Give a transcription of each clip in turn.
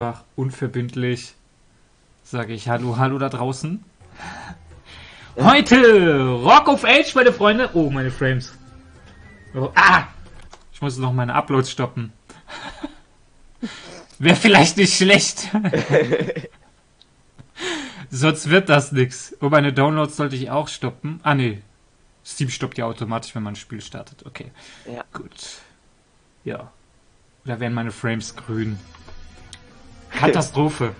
einfach unverbindlich sage ich Hallo, Hallo da draußen. Heute Rock of Age, meine Freunde. Oh, meine Frames. Oh, ah! Ich muss noch meine Uploads stoppen. Wäre vielleicht nicht schlecht. Sonst wird das nix. Und meine Downloads sollte ich auch stoppen. Ah, nee. Steam stoppt ja automatisch, wenn man ein Spiel startet. Okay. Ja. Gut. Ja. Da werden meine Frames grün. Katastrophe.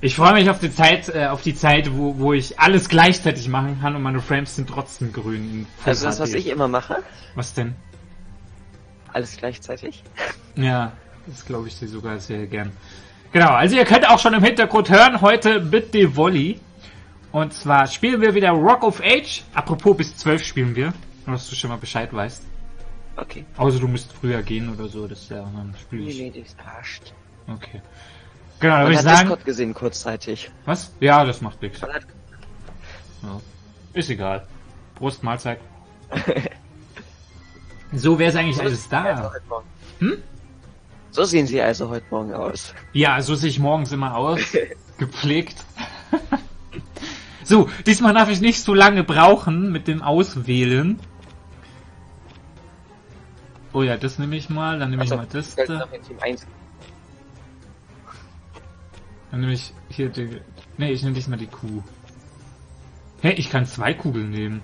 Ich freue mich auf die Zeit, äh, auf die Zeit, wo, wo ich alles gleichzeitig machen kann und meine Frames sind trotzdem grün. Also das, was ich immer mache, Was denn? alles gleichzeitig. Ja, das glaube ich dir sogar sehr gern. Genau, also ihr könnt auch schon im Hintergrund hören, heute mit dem Volley. Und zwar spielen wir wieder Rock of Age. Apropos, bis 12 spielen wir. Nur, dass du schon mal Bescheid weißt. Okay. Außer du musst früher gehen oder so, das ist ja dann spiel Nee, nee, das passt. Okay. Genau, würde ich sagen. Discord gesehen kurzzeitig. Was? Ja, das macht nichts. Hat Ja. Ist egal. Prost, Mahlzeit. so, wer ist eigentlich alles also da? Morgen. Hm? So sehen sie also heute Morgen aus. Ja, so sehe ich morgens immer aus. Gepflegt. so, diesmal darf ich nicht so lange brauchen mit dem Auswählen. Oh ja, das nehme ich mal, dann nehme ich Also, mal das da. Team 1. Dann nehme ich hier die. Ne, ich nehme diesmal die Kuh. Hä, ich kann zwei Kugeln nehmen.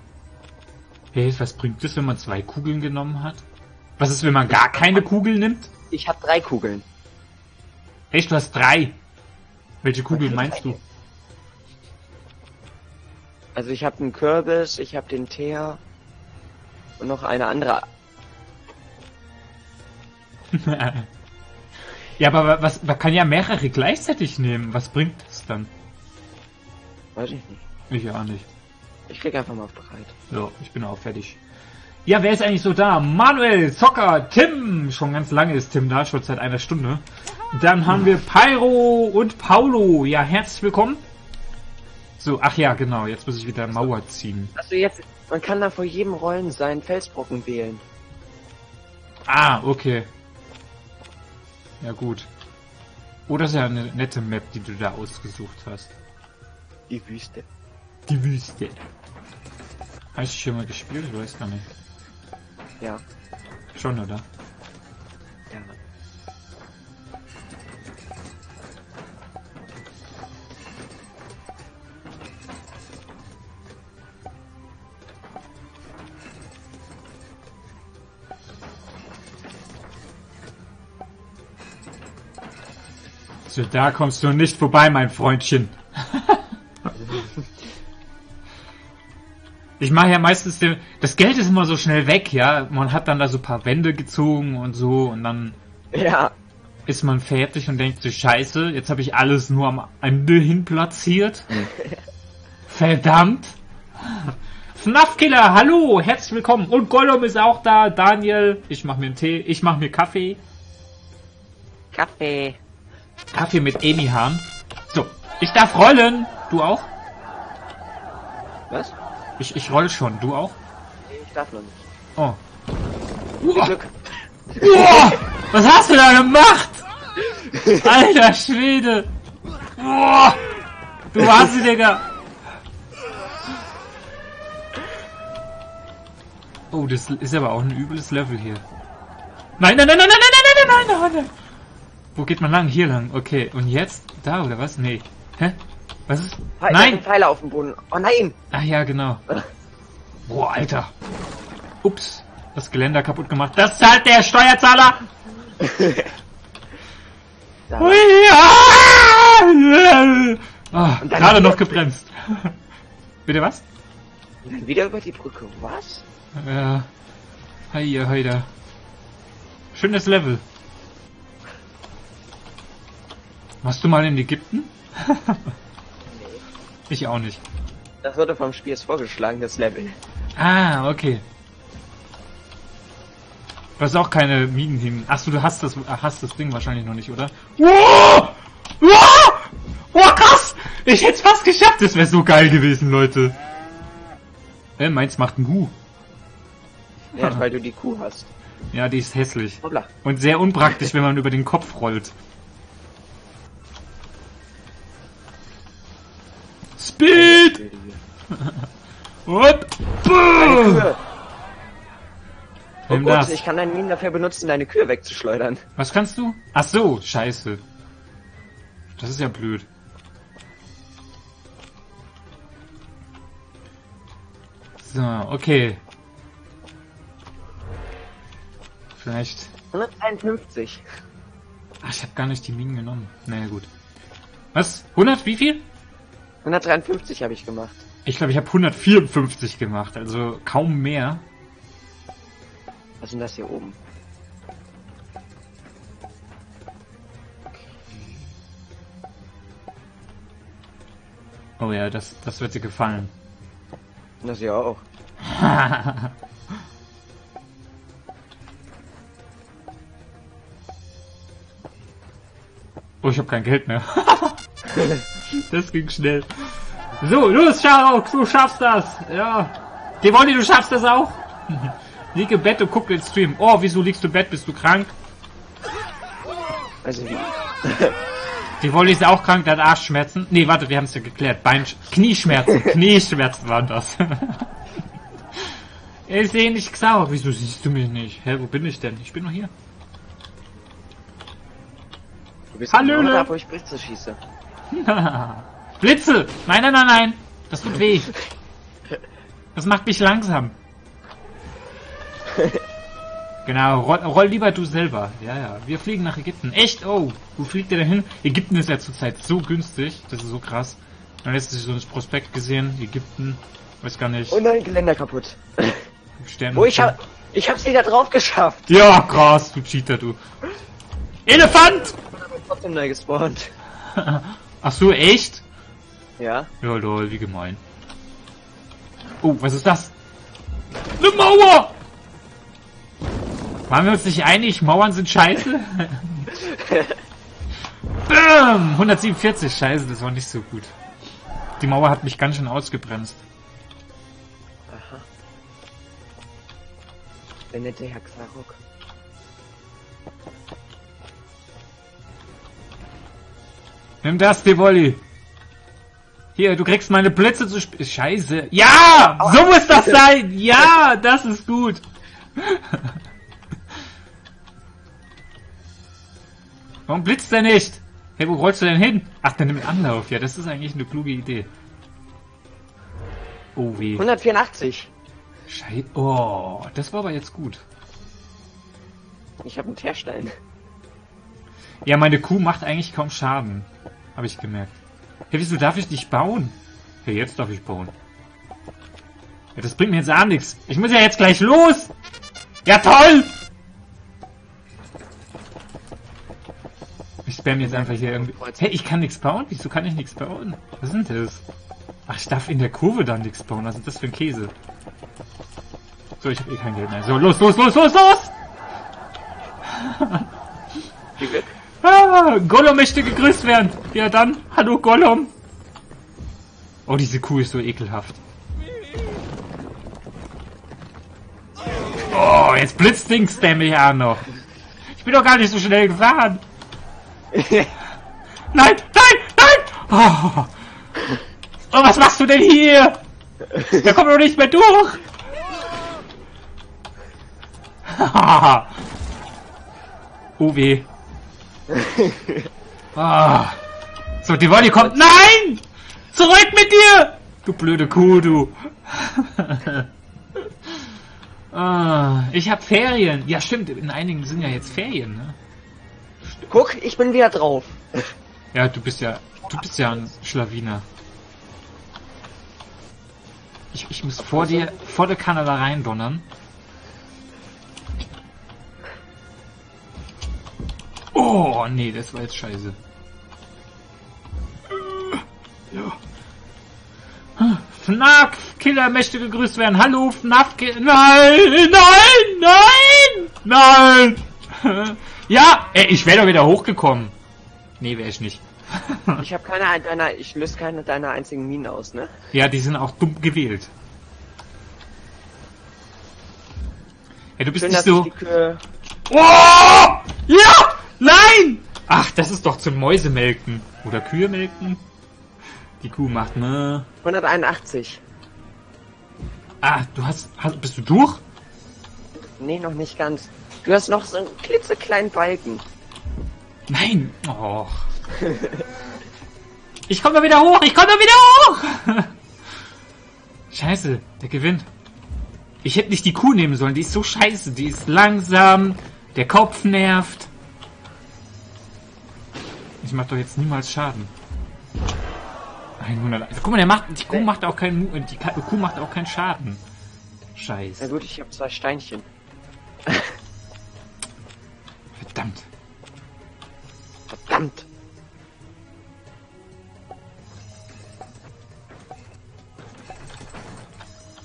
Hä, was bringt das, wenn man zwei Kugeln genommen hat? Was ist, wenn man gar keine Kugel nimmt? Ich habe drei Kugeln. Echt, du hast drei. Welche Kugeln meinst du? Also ich habe einen Kürbis, ich habe den Teer und noch eine andere. ja, aber was, man kann ja mehrere gleichzeitig nehmen. Was bringt das dann? Weiß ich nicht. Ich auch nicht. Ich klicke einfach mal auf bereit. So, ich bin auch fertig. Ja, wer ist eigentlich so da? Manuel, Zocker, Tim. Schon ganz lange ist Tim da, schon seit einer Stunde. Dann haben wir Pyro und Paulo. Ja, herzlich willkommen. So, ach ja, genau. Jetzt muss ich wieder Mauer ziehen. Also jetzt, man kann da vor jedem Rollen seinen Felsbrocken wählen. Ah, okay. Ja, gut. Oh, das ist ja eine nette Map, die du da ausgesucht hast. Die Wüste. Die Wüste. Hast du schon mal gespielt? Ich weiß gar nicht. Ja. Schon, oder? ja. Da kommst du nicht vorbei, mein Freundchen. ich mache ja meistens den, das Geld ist immer so schnell weg, ja. Man hat dann da so ein paar Wände gezogen und so und dann Ja. ist man fertig und denkt sich, scheiße, jetzt habe ich alles nur am Ende hin platziert. Verdammt. FNAF-Killer, hallo, herzlich willkommen. Und Gollum ist auch da, Daniel, ich mach mir einen Tee, ich mach mir Kaffee. Kaffee. Kaffee mit Emi-Hahn. So, ich darf rollen. Du auch? Was? Ich, ich roll schon. Du auch? Ich darf noch nicht. Oh. Uah, Glück. uah, was hast du da gemacht? Alter Schwede. Uah, du warst sie, Digga. Oh, das ist aber auch ein übles Level hier. Nein, nein, nein, nein, nein, nein, nein, nein, nein, nein, nein. Wo geht man lang? Hier lang. Okay. Und jetzt? Da oder was? Nee. Hä? Was ist? Halt, da sind Nein! Pfeile auf dem Boden. Oh nein! Ach ja, genau. Boah, Alter. Ups. Das Geländer kaputt gemacht. Das zahlt der Steuerzahler! Da. Hui, ah! Ah, gerade noch gebremst. Bitte was? Und dann wieder über die Brücke. Was? Ja. Heide, heide. Schönes Level. Warst du mal in Ägypten? ich auch nicht. Das wurde vom Spiel vorgeschlagen, das Level. Ah, okay. Du hast auch keine Minen hin. Achso, du hast das, hast das Ding wahrscheinlich noch nicht, oder? Wow! Wow! Wow, krass! Ich hätte es fast geschafft. Das wäre so geil gewesen, Leute. Äh, meins macht ein Hu. Ja, weil du die Kuh hast. Ja, die ist hässlich. Hoppla. Und sehr unpraktisch, wenn man über den Kopf rollt. Speed! Und... Boom! Oh Gott, das. ich kann deine Minen dafür benutzen, deine Kühe wegzuschleudern. Was kannst du? Ach so, scheiße. Das ist ja blöd. So, okay. Vielleicht... 151. Ach, ich habe gar nicht die Minen genommen. Naja, gut. Was? 100? Wie viel? 153 habe ich gemacht. Ich glaube, ich habe 154 gemacht, also kaum mehr. Was ist denn das hier oben? Oh ja, das, das wird dir gefallen. Das hier auch. Oh, ich habe kein Geld mehr. das ging schnell. So, los, Sharok, du schaffst das. Ja. Devoli, du schaffst das auch. Lieg im Bett und guck den Stream. Oh, wieso liegst du im Bett? Bist du krank? Also wie? Ist auch krank, der hat Arschschmerzen. Nee, warte, wir haben es ja geklärt. Bein Knieschmerzen. Knieschmerzen waren das. ich sehe nicht Xaur. Wieso siehst du mich nicht? Hä, wo bin ich denn? Ich bin noch hier. Du bist genau da, wo ich Blitze schieße. Blitze! Nein, nein, nein, nein! Das tut weh. Das macht mich langsam. Genau, roll, roll lieber du selber. Ja, ja. Wir fliegen nach Ägypten. Echt? Oh, wo fliegt ihr denn hin? Ägypten ist ja zurzeit so günstig. Das ist so krass. Dann lässt sich so ein Prospekt gesehen. Ägypten. Weiß gar nicht. Oh nein, Geländer kaputt. Sterne. Oh, ich hab, ich hab's wieder drauf geschafft. Ja, krass, du Cheater, du. Elefant! Aber trotzdem neu gespawnt. Ach so, echt? Ja? Ja, lol, wie gemein. Oh, was ist das? Eine Mauer! Waren wir uns nicht einig, Mauern sind scheiße? Bam! 147, scheiße, das war nicht so gut. Die Mauer hat mich ganz schön ausgebremst. Aha. Der nette Nimm das, Devoli. Hier, du kriegst meine Blitze zu sp Scheiße. Ja! So muss das sein! Ja! Das ist gut! Warum blitzt er nicht? Hey, wo rollst du denn hin? Ach, der nimmt Anlauf. Ja, das ist eigentlich eine kluge Idee. Oh weh. 184. Scheiße. Oh, das war aber jetzt gut. Ich habe einen Teerstein. Ja, meine Kuh macht eigentlich kaum Schaden. Habe ich gemerkt. Hey, wieso darf ich nicht bauen? Hey, jetzt darf ich bauen. Ja, das bringt mir jetzt auch nichts. Ich muss ja jetzt gleich los. Ja, toll! Ich spam jetzt einfach hier irgendwie. Hey, ich kann nichts bauen? Wieso kann ich nichts bauen? Was sind das? Ach, ich darf in der Kurve dann nichts bauen. Was ist das für ein Käse? So, ich habe eh kein Geld mehr. So, los, los, los, los, los! Wie? Ah, Gollum möchte gegrüßt werden. Ja dann, hallo Gollum. Oh, diese Kuh ist so ekelhaft. Oh, jetzt blitzdings der mich auch noch. Ich bin doch gar nicht so schnell gefahren. Nein, nein, nein! Oh. oh, was machst du denn hier? Da kommt doch nicht mehr durch. oh weh. Ah. So, die Wolli kommt. Nein! Zurück mit dir! Du blöde Kuh, du. ah, ich hab Ferien. Ja, stimmt. In einigen sind ja jetzt Ferien, ne? Guck, ich bin wieder drauf. Ja, du bist ja, du bist ja ein Schlawiner. Ich, ich muss vor dir, vor der Kanne da Oh, nee, das war jetzt scheiße. Ja. FNAF Killer möchte gegrüßt werden. Hallo FNAF Killer. Nein, nein, nein, nein. ja, ey, ich wäre doch wieder hochgekommen. Nee, wäre ich nicht. Ich habe keine deiner, ich löse keine deiner einzigen Minen aus, ne? Ja, die sind auch dumm gewählt. Ja, du bist Schön, nicht dass ich so. die Kühe... Oh! Ja! Nein! Ach, das ist doch zum Mäusemelken. Oder Kühe melken. Die Kuh macht ne. 181. Ah, du hast, hast. Bist du durch? Nee, noch nicht ganz. Du hast noch so einen klitzekleinen Balken. Nein! Oh. Ich komm da wieder hoch! Ich komm da wieder hoch! Scheiße, der gewinnt. Ich hätte nicht die Kuh nehmen sollen, die ist so scheiße. Die ist langsam, der Kopf nervt. Ich mach doch jetzt niemals Schaden. 100. Also, guck mal, der macht, die Kuh macht auch keinen, die Kuh macht auch keinen Schaden. Na Scheiße. gut, ich habe zwei Steinchen. Verdammt. Verdammt.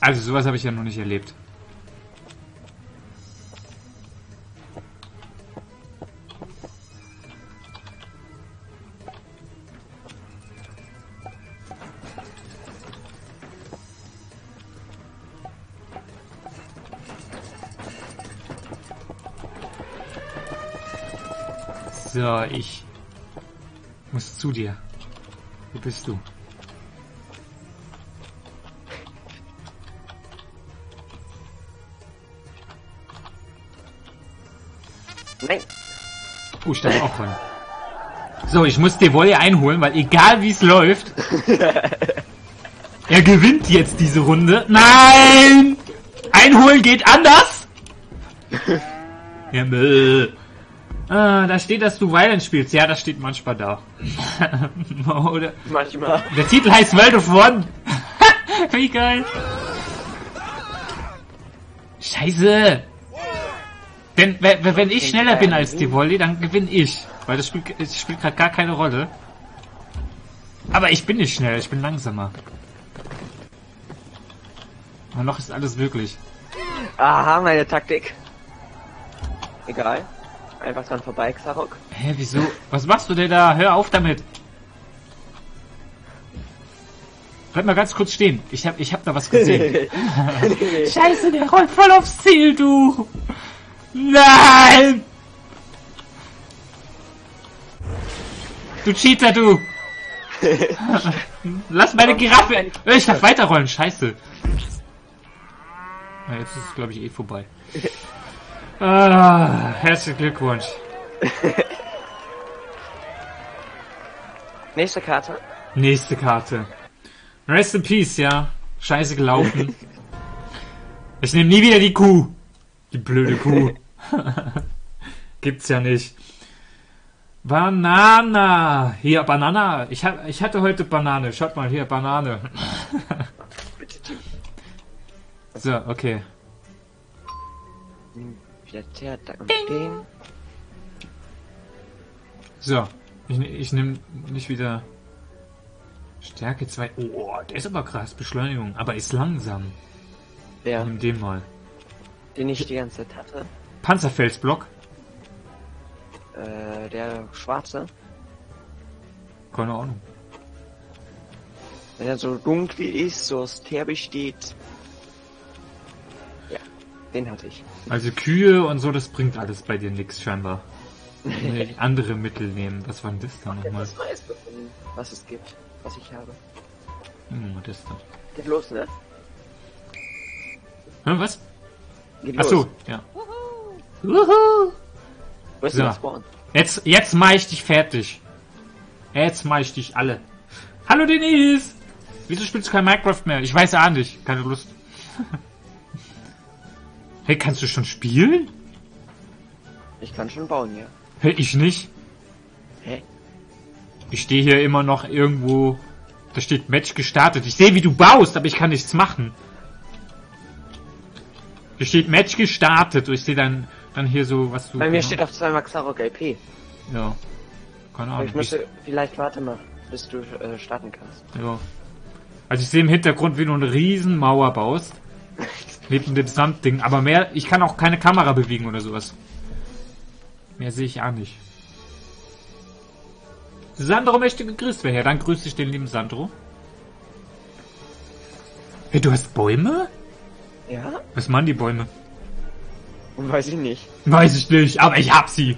Also sowas habe ich ja noch nicht erlebt. So, ich muss zu dir. Wo bist du? Nein. Oh, ich darf auch rein. So, ich muss Devoy einholen, weil egal wie es läuft, er gewinnt jetzt diese Runde. Nein! Einholen geht anders! Bäh. Ah, da steht, dass du Violent spielst. Ja, das steht manchmal da. Oder Manchmal. der Titel heißt World of One. Wie geil. Scheiße. Denn wenn, ich schneller bin als die Volley, dann gewinne ich. Weil das spielt, spielt gerade gar keine Rolle. Aber ich bin nicht schnell, ich bin langsamer. Aber noch ist alles wirklich. Aha, meine Taktik. Egal. Einfach dran vorbei, Xarok. Hä, wieso? Was machst du denn da? Hör auf damit. Bleib mal ganz kurz stehen. Ich hab, ich hab da was gesehen. Scheiße, der rollt voll aufs Ziel, du! Nein! Du Cheater, du! Lass meine Giraffe... Äh, Ich darf weiterrollen, scheiße. Na, jetzt ist es, glaube ich, eh vorbei. Ah, herzlichen Glückwunsch. Nächste Karte. Nächste Karte. Rest in Peace, ja. Scheiße gelaufen. Ich nehme nie wieder die Kuh. Die blöde Kuh. Gibt's ja nicht. Banana. Hier, Banana. Ich, hab, ich hatte heute Banane. Schaut mal, hier, Banane. So, okay. Da und den. So. Ich, ich nehme nicht wieder Stärke 2. Oh, der ist aber krass. Beschleunigung. Aber ist langsam. Der, Nimm den mal. den ich die ganze Zeit hatte. Panzerfelsblock. Äh, der schwarze. Keine Ahnung. Wenn er so dunkel ist, so aus Teer besteht. Den hatte ich. Also Kühe und so, das bringt alles bei dir nix scheinbar. Andere Mittel nehmen. Was war denn das da nochmal? Das Neues gefunden, was es gibt, was ich habe. Hm, das da. Geht los, ne? Hm, was? Geht Ach so, ja. Wuhu. Wo ist So. Spawn? Jetzt, jetzt mach ich dich fertig. Jetzt mach ich dich alle. Hallo Denise! Wieso spielst du kein Minecraft mehr? Ich weiß ja nicht. Keine Lust. hey, kannst du schon spielen? Ich kann schon bauen, ja. Hey, ich nicht. Hä? Ich stehe hier immer noch irgendwo. Da steht Match gestartet. Ich sehe, wie du baust, aber ich kann nichts machen. Hier steht Match gestartet. Und ich sehe dann, dann hier so, was du. Bei mir steht auf zweimal Xarok LP. Ja. Keine Aber Ahnung. ich müsste, vielleicht warte mal, bis du äh, starten kannst. Ja. Also ich sehe im Hintergrund, wie du eine riesen Mauer baust. Neben dem Sandding. Aber mehr, ich kann auch keine Kamera bewegen oder sowas. Mehr sehe ich auch nicht. Sandro möchte gegrüßt werden. Ja, dann grüße ich den lieben Sandro. Hey, du hast Bäume? Ja? Was machen die Bäume? Weiß ich nicht. Weiß ich nicht, aber ich hab sie.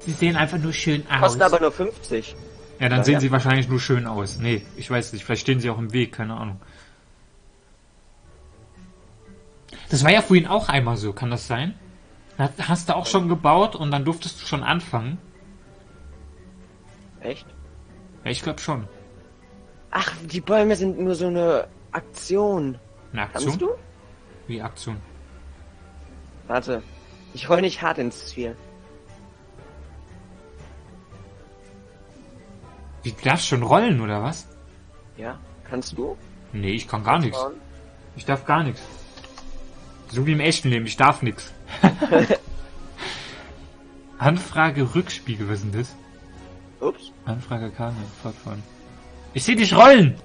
Sie sehen einfach nur schön aus. Kostet aber nur 50. Ja, dann Ja, sehen ja. sie wahrscheinlich nur schön aus. Nee, ich weiß nicht. Vielleicht stehen sie auch im Weg, keine Ahnung. Das war ja vorhin auch einmal so, kann das sein? Hast du auch schon gebaut und dann durftest du schon anfangen? Echt? Ja, ich glaube schon. Ach, die Bäume sind nur so eine Aktion. Eine Aktion? Kannst du? Wie Aktion? Warte. Ich roll nicht hart ins Ziel. Wie du darfst schon rollen, oder was? Ja? Kannst du? Nee, ich kann gar nichts. Ich darf gar nichts. So wie im echten Leben, ich darf nichts. Anfrage Rückspiegel, was ist denn das? Ups. Anfrage Karne, fortfahren. Ich sehe dich rollen!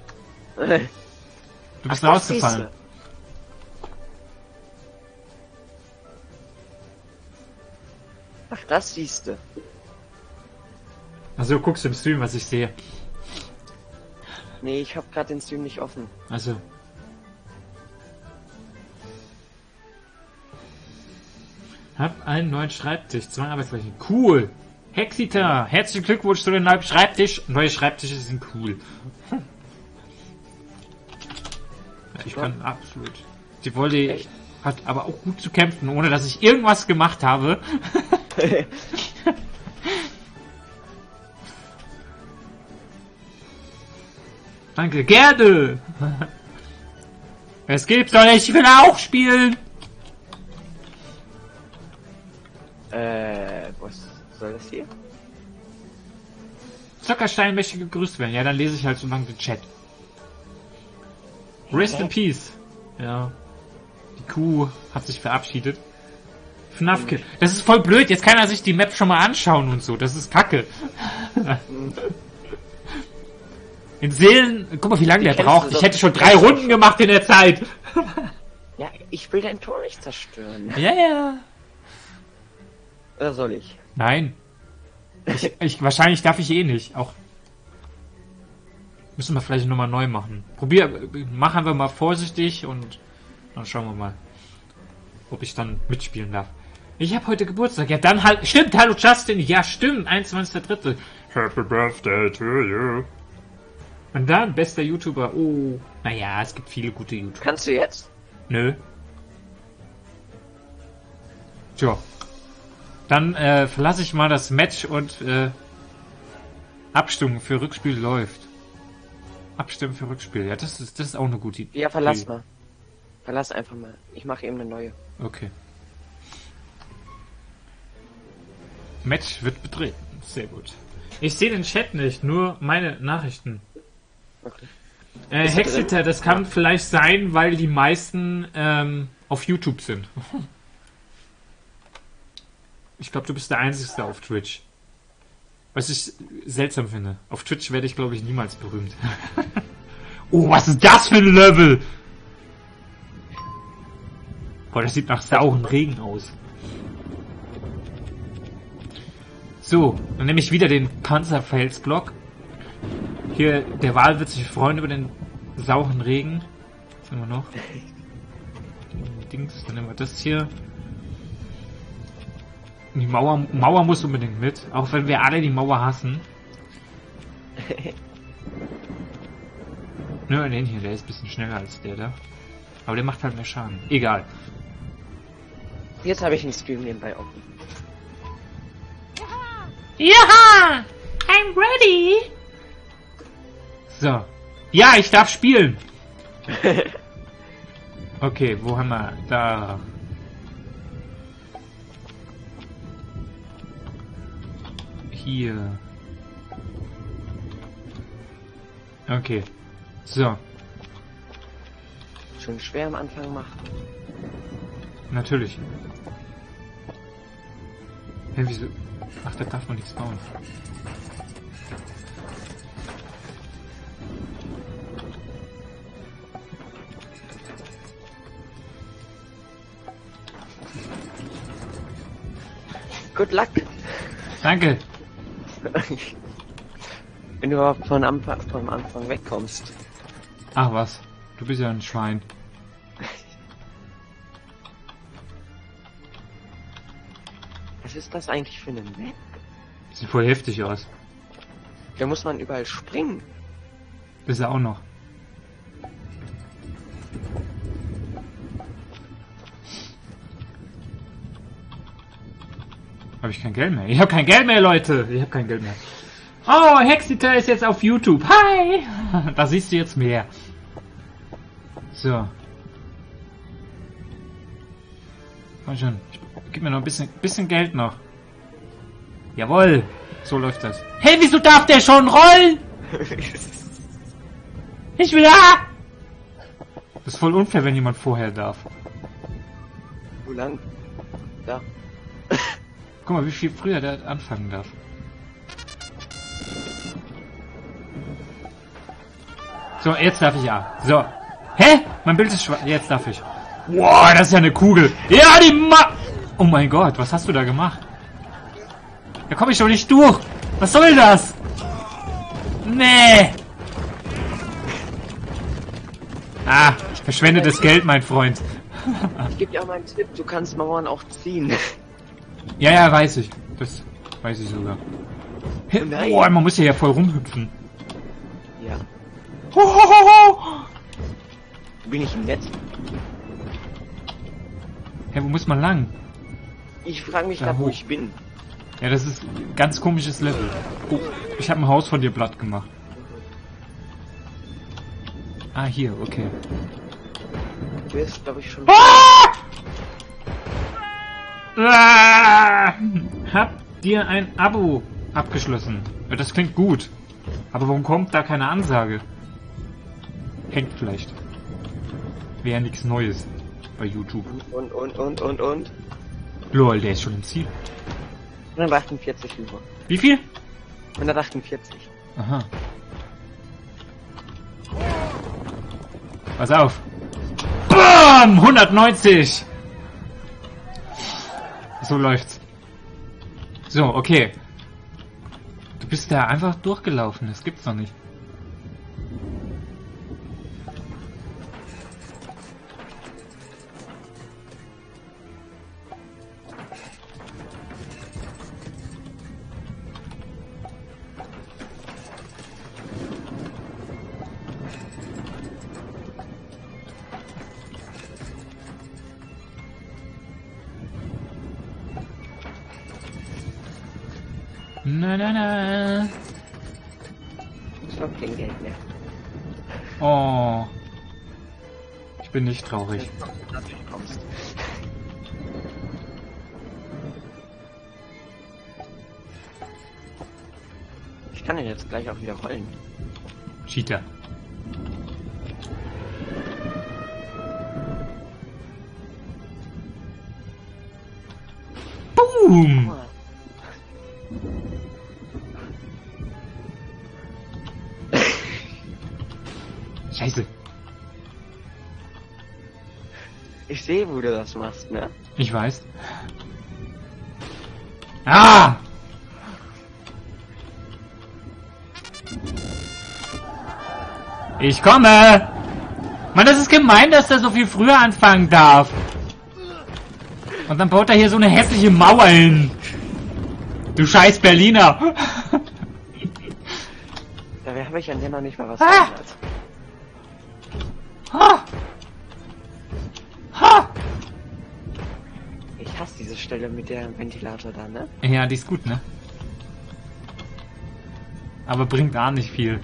Du bist Ach, rausgefallen. Ach, das siehst du. Also guckst du im Stream, was ich sehe. Nee, ich hab grad den Stream nicht offen. Also. Hab einen neuen Schreibtisch, zwei Arbeitsflächen. Cool! Hexita, herzlichen Glückwunsch zu dem neuen Schreibtisch. Neue Schreibtische sind cool. Ja, ich kann absolut. Die Wolle hat aber auch gut zu kämpfen, ohne dass ich irgendwas gemacht habe. Danke, gerne! Es gibt's doch nicht, ich will auch spielen! Äh, was soll das hier? Zuckerstein möchte gegrüßt werden. Ja, dann lese ich halt so lange den Chat. Rest in Peace. Ja. Die Kuh hat sich verabschiedet. FNAF Kid. Das ist voll blöd. Jetzt kann er sich die Map schon mal anschauen und so. Das ist kacke. In Seelen. Guck mal, wie lange der braucht. Ich hätte schon drei Runden gemacht in der Zeit. Ja, ich will dein Tor nicht zerstören. Ja, ja. Oder soll ich? Nein. Ich, ich, wahrscheinlich darf ich eh nicht. Auch. Müssen wir vielleicht nochmal neu machen. Probier, machen wir mal vorsichtig und dann schauen wir mal, ob ich dann mitspielen darf. Ich habe heute Geburtstag. Ja, dann halt. Stimmt, hallo Justin. Ja, stimmt. 21.3. Happy Birthday to you. Und dann, bester YouTuber. Oh. Naja, es gibt viele gute YouTuber. Kannst du jetzt? Nö. Tja. Dann äh, verlasse ich mal das Match und äh, Abstimmung für Rückspiel läuft. Abstimmen für Rückspiel. Ja, das ist, das ist auch eine gute Idee. Ja, verlass mal. Verlass einfach mal. Ich mache eben eine neue. Okay. Match wird betreten. Sehr gut. Ich sehe den Chat nicht, nur meine Nachrichten. Okay. Äh, Ist er Hexiter, das kann vielleicht sein, weil die meisten ähm, auf YouTube sind. Ich glaube, du bist der Einzige auf Twitch. Was ich seltsam finde. Auf Twitch werde ich, glaube ich, niemals berühmt. oh, was ist das für ein Level? Boah, das sieht nach sauren Regen aus. So, dann nehme ich wieder den Panzerfelsblock. Hier, der Wal wird sich freuen über den sauren Regen. Was haben wir noch? Dings, dann nehmen wir das hier. Die Mauer, Mauer muss unbedingt mit, auch wenn wir alle die Mauer hassen. Nö, den hier, der ist ein bisschen schneller als der da. Aber der macht halt mehr Schaden. Egal. Jetzt habe ich einen Stream nebenbei offen. Ja! I'm ready! So. Ja, ich darf spielen! Okay, wo haben wir? Da. Hier. Okay. So, Schon schwer am Anfang machen. natürlich. Hä, wieso? Ach, da darf man nichts bauen. Good luck. Danke. Wenn du überhaupt von Anfang, vom Anfang wegkommst. Ach was, du bist ja ein Schwein. Was ist das eigentlich für eine Map? Sieht voll heftig aus. Da muss man überall springen. Das ist auch noch. Habe ich kein Geld mehr? Ich habe kein Geld mehr, Leute. Ich habe kein Geld mehr. Oh, Hexita ist jetzt auf YouTube. Hi! Da siehst du jetzt mehr. So. Komm schon. Gib mir noch ein bisschen, bisschen Geld noch. Jawohl. So läuft das. Hey, wieso darf der schon rollen? Ich will da! Das ist voll unfair, wenn jemand vorher darf. Wo lang? Da. Guck mal, wie viel früher der anfangen darf. So, jetzt darf ich ja. So. Hä? Mein Bild ist schwarz. Jetzt darf ich. Wow, das ist ja eine Kugel. Ja, die Ma... Oh mein Gott, was hast du da gemacht? Da komme ich doch nicht durch. Was soll das? Nee. Ah, verschwendetes Geld, mein Freund. Ich gebe dir auch mal einen Tipp, du kannst Mauern auch ziehen. Ja, ja, weiß ich. Das weiß ich sogar. Nein. Boah, man muss ja voll rumhüpfen. Ja. Hohoho. Bin ich im Netz? Hey, wo muss man lang? Ich frage mich gerade, wo ich bin. Ja, das ist ein ganz komisches Level. Oh, ich habe ein Haus von dir platt gemacht. Ah, hier, okay. Du bist, glaube ich, schon... Ah! Hab dir ein Abo abgeschlossen. Das klingt gut. Aber warum kommt da keine Ansage? Hängt vielleicht. Wäre nichts Neues bei YouTube. Und, und, und, und, und. Lol, der ist schon im Ziel. 148 nur. Wie viel? 148. Aha. Pass auf. BAM! 190! So läuft's. So, okay. Du bist da einfach durchgelaufen. Das gibt's doch nicht. Na na na. Ich hab kein Geld mehr. Oh. Ich bin nicht traurig. Ich kann ja jetzt gleich auch wieder rollen. Cheater. Boom! Das machst, ne? Ich weiß. Ah! Ich komme! Mann, das ist gemein, dass der so viel früher anfangen darf. Und dann baut er hier so eine hässliche Mauer hin. Du scheiß Berliner. Da habe ich an dir noch nicht mal was Ah! geändert. Stelle mit dem Ventilator da, ne? Ja, die ist gut, ne? Aber bringt gar nicht viel.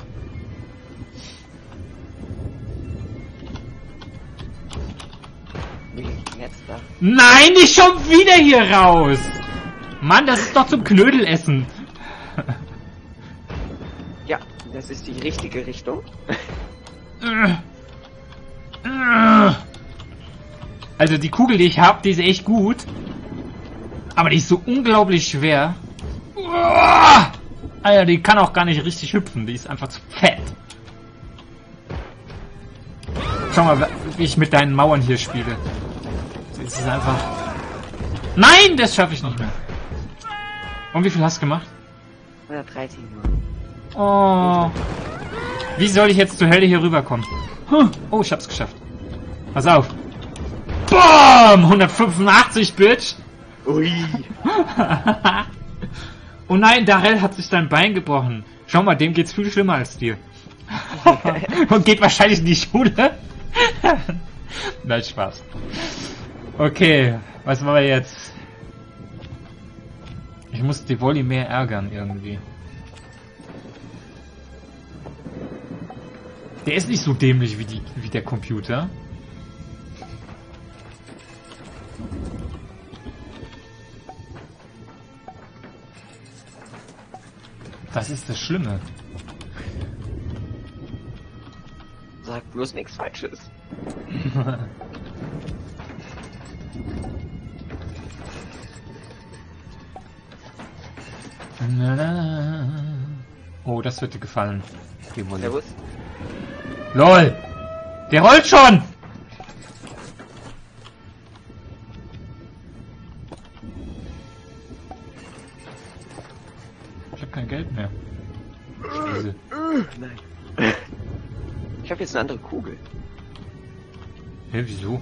Jetzt da? Nein, nicht schon wieder hier raus! Mann, das ist doch zum Knödelessen. Ja, das ist die richtige Richtung. Also die Kugel, die ich habe, die ist echt gut. Aber die ist so unglaublich schwer. Alter, die kann auch gar nicht richtig hüpfen. Die ist einfach zu fett. Schau mal, wie ich mit deinen Mauern hier spiele. Es ist einfach... Nein, das schaffe ich nicht mehr. Und wie viel hast du gemacht? 130 nur. Oh. Wie soll ich jetzt zur Hölle hier rüberkommen? Hm. Oh, ich hab's geschafft. Pass auf. BOOM! 185, Bitch! Ui. oh nein, Darrell hat sich sein Bein gebrochen. Schau mal, dem geht's viel schlimmer als dir. Und geht wahrscheinlich in die Schule. Nein, Spaß. Okay, was machen wir jetzt? Ich muss die Volley mehr ärgern irgendwie. Der ist nicht so dämlich wie, die, wie der Computer. Was ist das Schlimme? Sag bloß nichts Falsches. Na, na. Oh, das wird dir gefallen. Servus. LOL! Der rollt schon! Jetzt eine andere Kugel. Hä, wieso?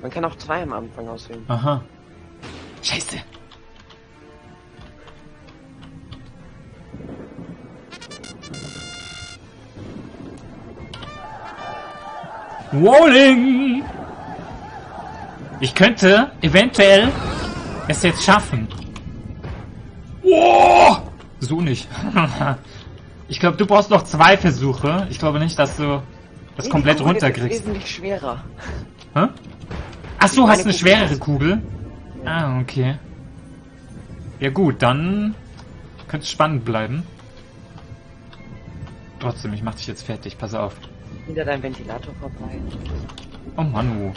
Man kann auch zwei am Anfang auswählen. Aha. Scheiße. Rolling! Ich könnte eventuell es jetzt schaffen. Oh! So nicht. ich glaube, du brauchst noch zwei Versuche. Ich glaube nicht, dass du das Nee, komplett Kugel ist runterkriegst. wesentlich schwerer. Hä? Ach so, hast eine Kugel schwerere Kugel? Ah, okay. Ja gut, dann könnte es spannend bleiben. Trotzdem, ich mach dich jetzt fertig, pass auf. Hinter deinem Ventilator vorbei. Oh Manu.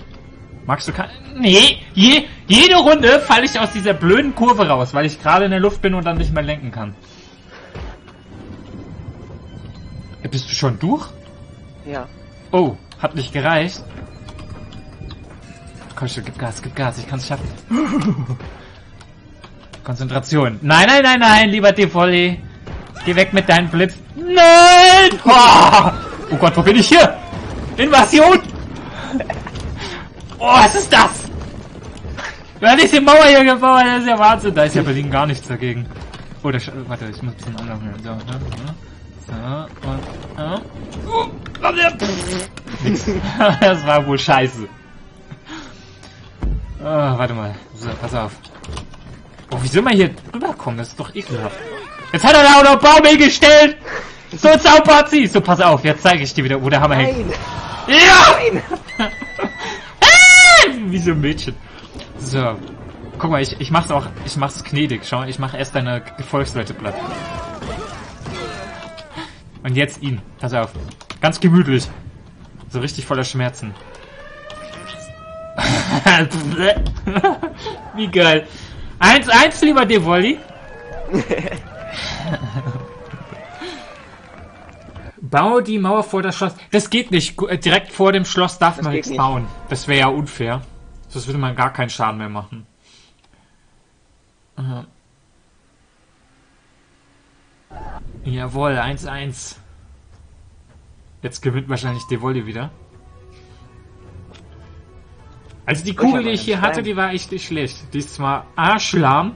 Magst du kein... Nee, je, jede Runde falle ich aus dieser blöden Kurve raus, weil ich gerade in der Luft bin und dann nicht mehr lenken kann. Bist du schon durch? Ja. Oh, hat nicht gereicht. Komm schon, gib Gas, gib Gas, ich kann's schaffen. Konzentration. Nein, nein, nein, nein, lieber Devolli. Geh weg mit deinem Blitz. Nein! Oh, oh Gott, wo bin ich hier? Invasion! Oh, was ist das? Wer hat diese Mauer hier gebaut? Das ist ja Wahnsinn. Da ist ja Berlin gar nichts dagegen. Oh, da, sch- warte, ich muss ein bisschen anlaufen. So, so, so, und, ja. Nix. das war wohl scheiße. Oh, warte mal. So, pass auf. Oh, wie soll man hier rüberkommen? Das ist doch ekelhaft. Jetzt hat er da auch noch Baum hingestellt! So, Zaubazzi! So, pass auf, jetzt zeige ich dir wieder, wo der Hammer hängt. Nein! Ja! Nein! Ah! Wie so ein Mädchen. So. Guck mal, ich, ich mach's auch, ich mach's gnädig. Schau, ich mach erst deine Gefolgsleute platt. Und jetzt ihn. Pass auf. Ganz gemütlich. So richtig voller Schmerzen. Wie geil. 1-1, lieber Devolli. Bau die Mauer vor das Schloss. Das geht nicht. Äh, Direkt vor dem Schloss darf Das man nichts nicht. bauen. Das wäre ja unfair. Sonst würde man gar keinen Schaden mehr machen. Aha. Jawohl, 1-1. Jetzt gewinnt wahrscheinlich Devolli wieder. Also die Kugel, die ich hier hatte, die war echt nicht schlecht. Die ist zwar arschlahm,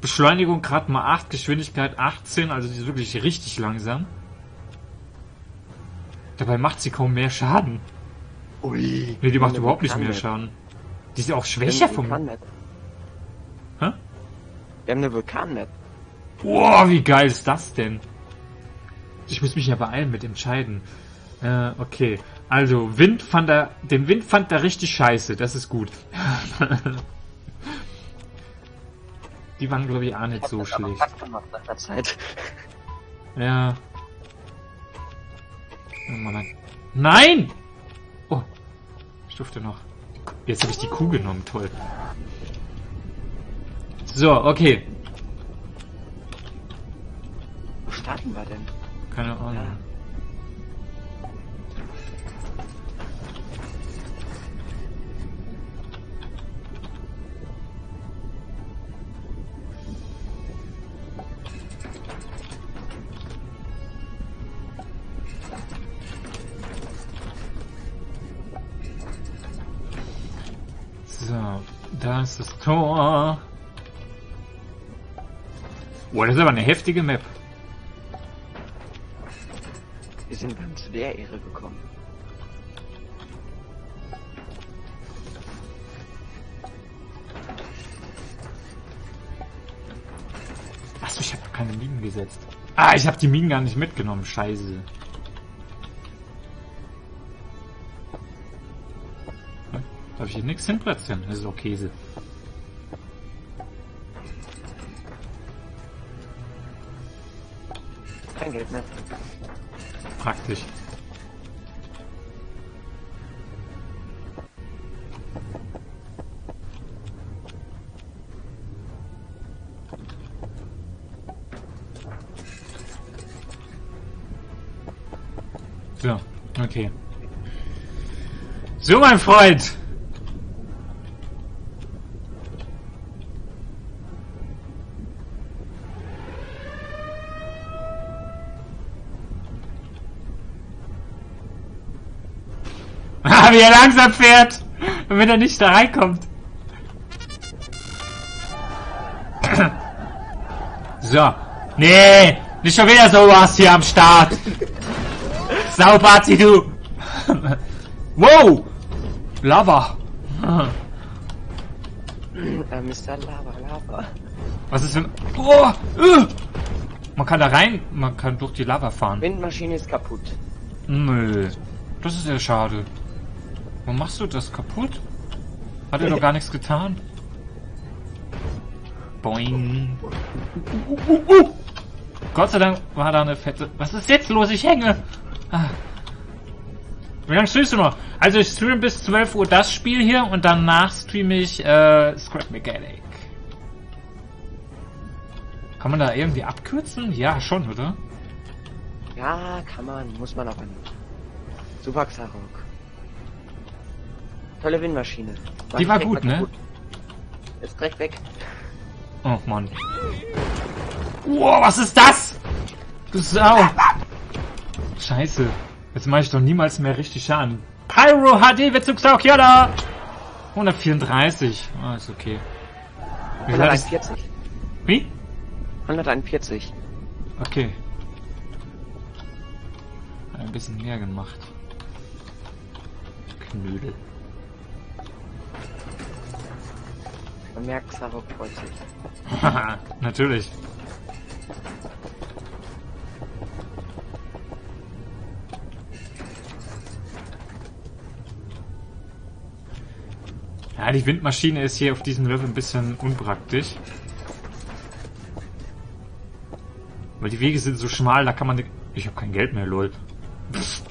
Beschleunigung gerade mal 8, Geschwindigkeit 18, also die ist wirklich richtig langsam. Dabei macht sie kaum mehr Schaden. Ui. Nee, die macht überhaupt nicht mehr. Schaden. Die ist ja auch schwächer vom... Hä? Wir haben eine Vulkanmap. Boah, wie geil ist das denn? Ich muss mich ja beeilen mit Entscheiden. Äh, okay. Also, Wind fand er, den Wind fand er richtig scheiße, das ist gut. Die waren, glaube ich, auch nicht so Das aber schlecht. Ja. Oh Mann. Nein! Oh. Ich durfte noch. Jetzt habe ich die Kuh genommen, toll. So, okay. Starten wir denn? Keine Ahnung. Ja. So, da ist das Tor. Boah, das ist aber eine heftige Map. Wir sind dann zu der Ehre gekommen. Achso, ich habe keine Minen gesetzt. Ah, ich habe die Minen gar nicht mitgenommen. Scheiße. Hm? Darf ich hier nichts hinplatzieren? Das ist doch Käse. Kein Geld mehr. Praktisch. So, okay. So, mein Freund! Ah, wie er langsam fährt, wenn er nicht da reinkommt. So. Nee, nicht schon wieder sowas hier am Start. Saubazi, du. wow. Lava. Äh, Mr. Lava, Lava. Was ist denn... Oh, äh. Man kann da rein, man kann durch die Lava fahren. Windmaschine ist kaputt. Nö, das ist ja schade. Warum machst du das kaputt? Hat er doch gar nichts getan. Boing. Uh, uh, uh. Gott sei Dank war da eine fette... Was ist jetzt los? Ich hänge. Ah. Wie lange streamst du noch? Also ich stream bis 12 Uhr das Spiel hier und danach streame ich äh, Scrap Mechanic. Kann man da irgendwie abkürzen? Ja, schon, oder? Ja, kann man, muss man nicht. Super Xarok. Tolle Windmaschine. Mach Die war gut, ne? kaputt. Ist direkt weg. Oh Mann. Wow, was ist das? Du Sau. Scheiße. Jetzt mache ich doch niemals mehr richtig Schaden. Pyro HD wird zu Xaukiada. 134. Ah, ist okay. Wie viel hat es- 141. Wie? 141. Okay. Ein bisschen mehr gemacht. Knödel. Merkt, Xarok freut sich. Natürlich. Ja, die Windmaschine ist hier auf diesem Level ein bisschen unpraktisch. Weil die Wege sind so schmal, da kann man... Ich habe kein Geld mehr, lol. Pff.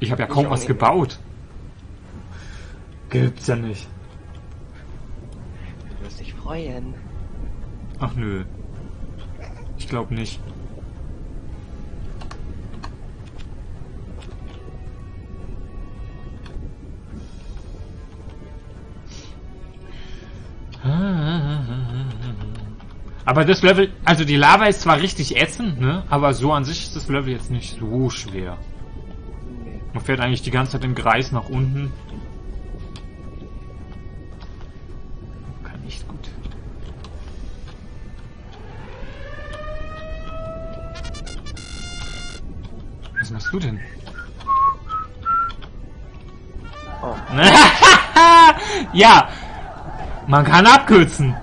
Ich habe ja kaum was gebaut. Gibt's ja nicht. Freuen. Ach nö. Ich glaube nicht. Aber das Level, also die Lava ist zwar richtig ätzend, ne? Aber so an sich ist das Level jetzt nicht so schwer. Man fährt eigentlich die ganze Zeit im Kreis nach unten. Du denn? Oh. ja, man kann abkürzen.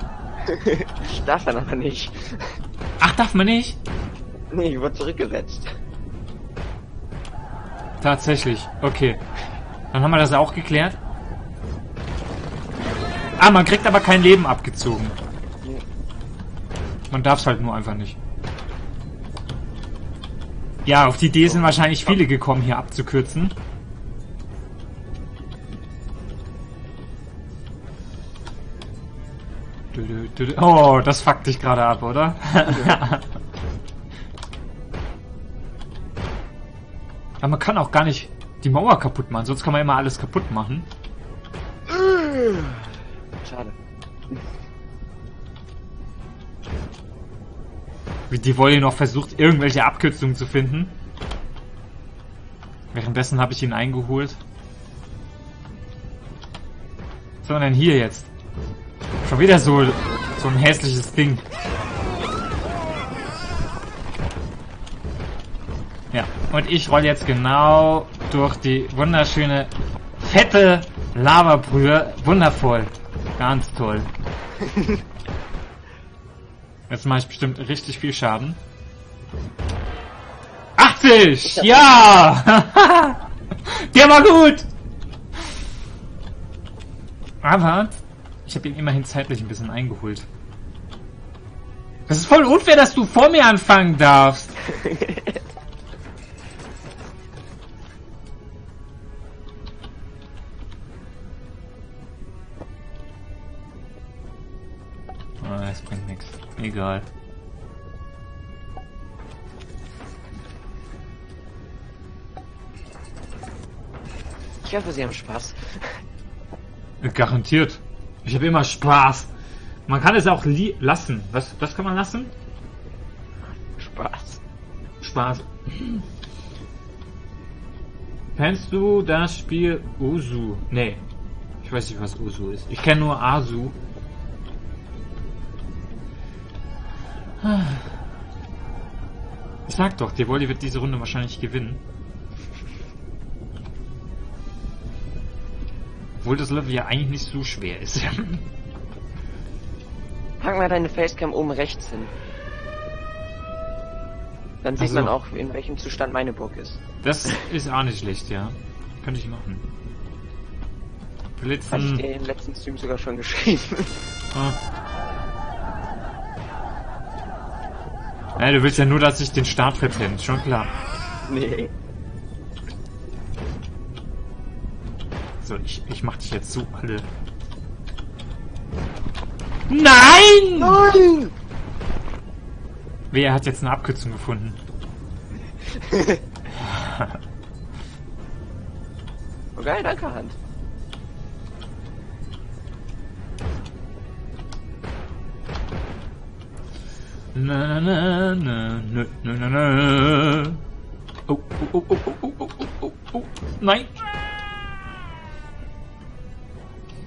Darf dann aber nicht. Ach, darf man nicht? Nee, ich wurde zurückgesetzt. Tatsächlich, okay. Dann haben wir das auch geklärt. Ah, man kriegt aber kein Leben abgezogen. Man darf es halt nur einfach nicht. Ja, auf die Idee sind wahrscheinlich viele gekommen, hier abzukürzen. Oh, das fuckt dich gerade ab, oder? Aber man kann auch gar nicht die Mauer kaputt machen, sonst kann man immer alles kaputt machen. Schade. Die Volley noch versucht, irgendwelche Abkürzungen zu finden. Währenddessen habe ich ihn eingeholt. Denn hier jetzt? Schon wieder so So ein hässliches Ding. Ja, und ich roll jetzt genau durch die wunderschöne, fette Lavabrühe. Wundervoll. Ganz toll. Jetzt mache ich bestimmt richtig viel Schaden. 80! Ja! Der war gut! Aber ich habe ihn immerhin zeitlich ein bisschen eingeholt. Das ist voll unfair, dass du vor mir anfangen darfst. Egal. Ich hoffe, Sie haben Spaß. Garantiert. Ich habe immer Spaß. Man kann es auch lassen. Was, was kann man lassen? Spaß. Spaß. Kennst du das Spiel Usu? Nee. Ich weiß nicht, was Usu ist. Ich kenne nur Asu. Ich sag doch, der Wolli wird diese Runde wahrscheinlich gewinnen. Obwohl das Level ja eigentlich nicht so schwer ist. Pack mal deine Facecam oben rechts hin. Dann sieht Ach so. man auch, in welchem Zustand meine Burg ist. Das ist auch nicht schlecht, ja. Könnte ich machen. Habe ich Blitzen. dir im letzten Stream sogar schon geschrieben. Ah. Ja, du willst ja nur, dass ich den Start verpenne, schon klar. nee. So, ich, ich mach dich jetzt so alle. Nein! Nein! Wer hat jetzt eine Abkürzung gefunden? Oh geil, danke Hand. Na, na, na, na, na, na, na. Oh, oh, oh, oh, oh, oh, oh, oh, oh. Nein!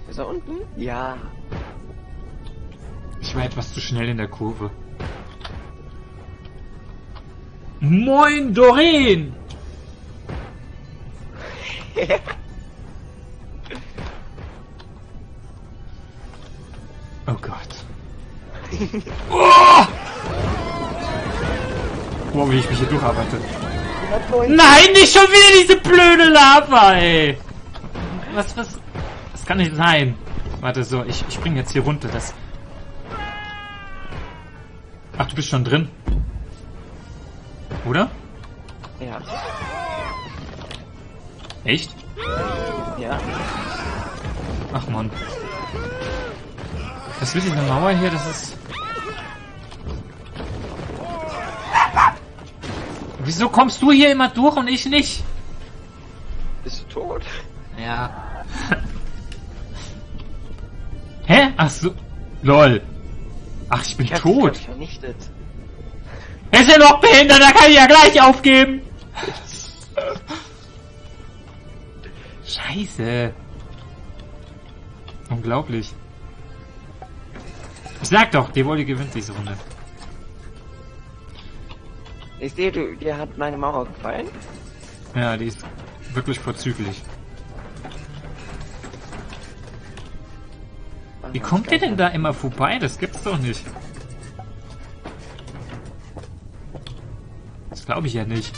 Ist er unten? Ja. Ich war etwas zu schnell in der Kurve. Moin, Doreen! Oh Gott. Oh! Wow, wie ich mich hier durcharbeite. Nein, nicht schon wieder diese blöde Lava, ey! Was, was? Das kann nicht sein. Warte, so, ich, ich spring jetzt hier runter. Das. Ach, du bist schon drin. Oder? Ja. Echt? Ja. Ach man. Das mit dieser Mauer hier, das ist. Wieso kommst du hier immer durch und ich nicht? Bist du tot? Ja. Hä? Ach so. Lol. Ach, ich bin Ich tot. doch vernichtet. Er ist ja noch behindert, da kann ich ja gleich aufgeben. Scheiße. Unglaublich. Ich sag doch, die Wolli gewinnt diese Runde. Ich sehe, du, dir hat meine Mauer gefallen. Ja, die ist wirklich vorzüglich. Wie kommt ihr denn da immer vorbei? Das gibt's doch nicht. Das glaube ich ja nicht.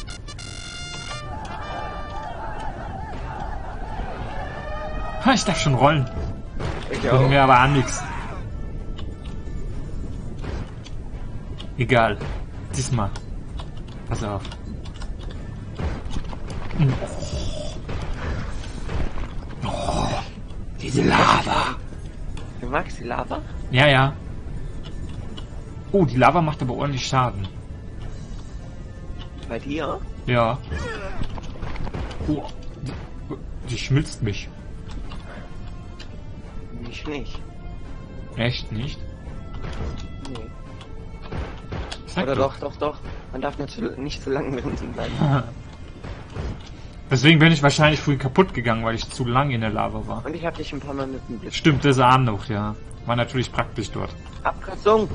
Ha, ich darf schon rollen. Ich auch. mir aber an nix. Egal. Diesmal. Pass auf. Hm. Oh, diese Lava. Du magst die Lava? Ja, ja. Oh, die Lava macht aber ordentlich Schaden. Bei dir? Ja. Oh, die, die schmilzt mich. Mich nicht. Echt nicht? Nee. Sag Oder doch. doch, doch, doch. Man darf zu, nicht zu lange mit uns bleiben. Deswegen bin ich wahrscheinlich früh kaputt gegangen, weil ich zu lang in der Lava war. Und ich habe dich ein paar Mal mit dem Blitz. Stimmt, das auch noch, ja. War natürlich praktisch dort. Abkürzung.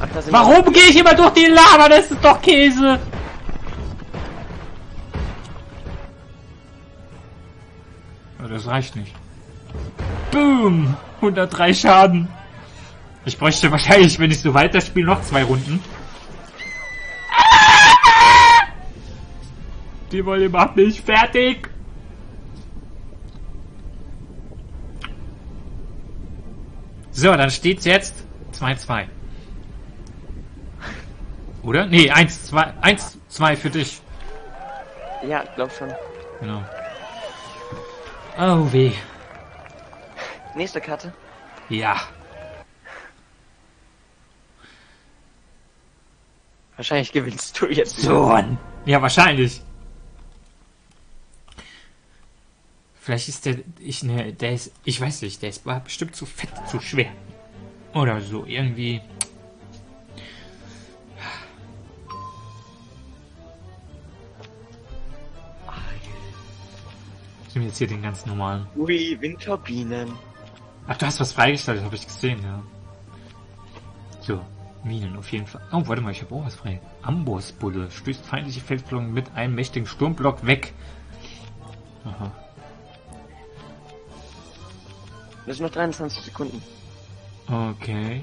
Ach, Warum gehe ich immer durch die Lava? Das ist doch Käse. Das reicht nicht. Boom! 103 Schaden. Ich bräuchte wahrscheinlich, wenn ich so weiterspiele, noch zwei Runden. Die Wolle macht mich fertig. So, dann steht's jetzt 2-2. Oder? Nee, 1, 2, 1, 2 für dich. Ja, glaub schon. Genau. Oh weh. Nächste Karte. Ja. Wahrscheinlich gewinnst du jetzt. So. Ja, wahrscheinlich. Vielleicht ist der, ich ne, der ist, ich weiß nicht, der ist war bestimmt zu fett, zu schwer. Oder so, irgendwie. Ich nehme jetzt hier den ganz normalen. Ui, Windturbinen. Ach, du hast was freigestellt, habe ich gesehen, ja. So, Minen auf jeden Fall. Oh, warte mal, ich habe auch was frei. Ambossbulle stößt feindliche Feldflocken mit einem mächtigen Sturmblock weg. Aha. Das sind noch 23 Sekunden. Okay.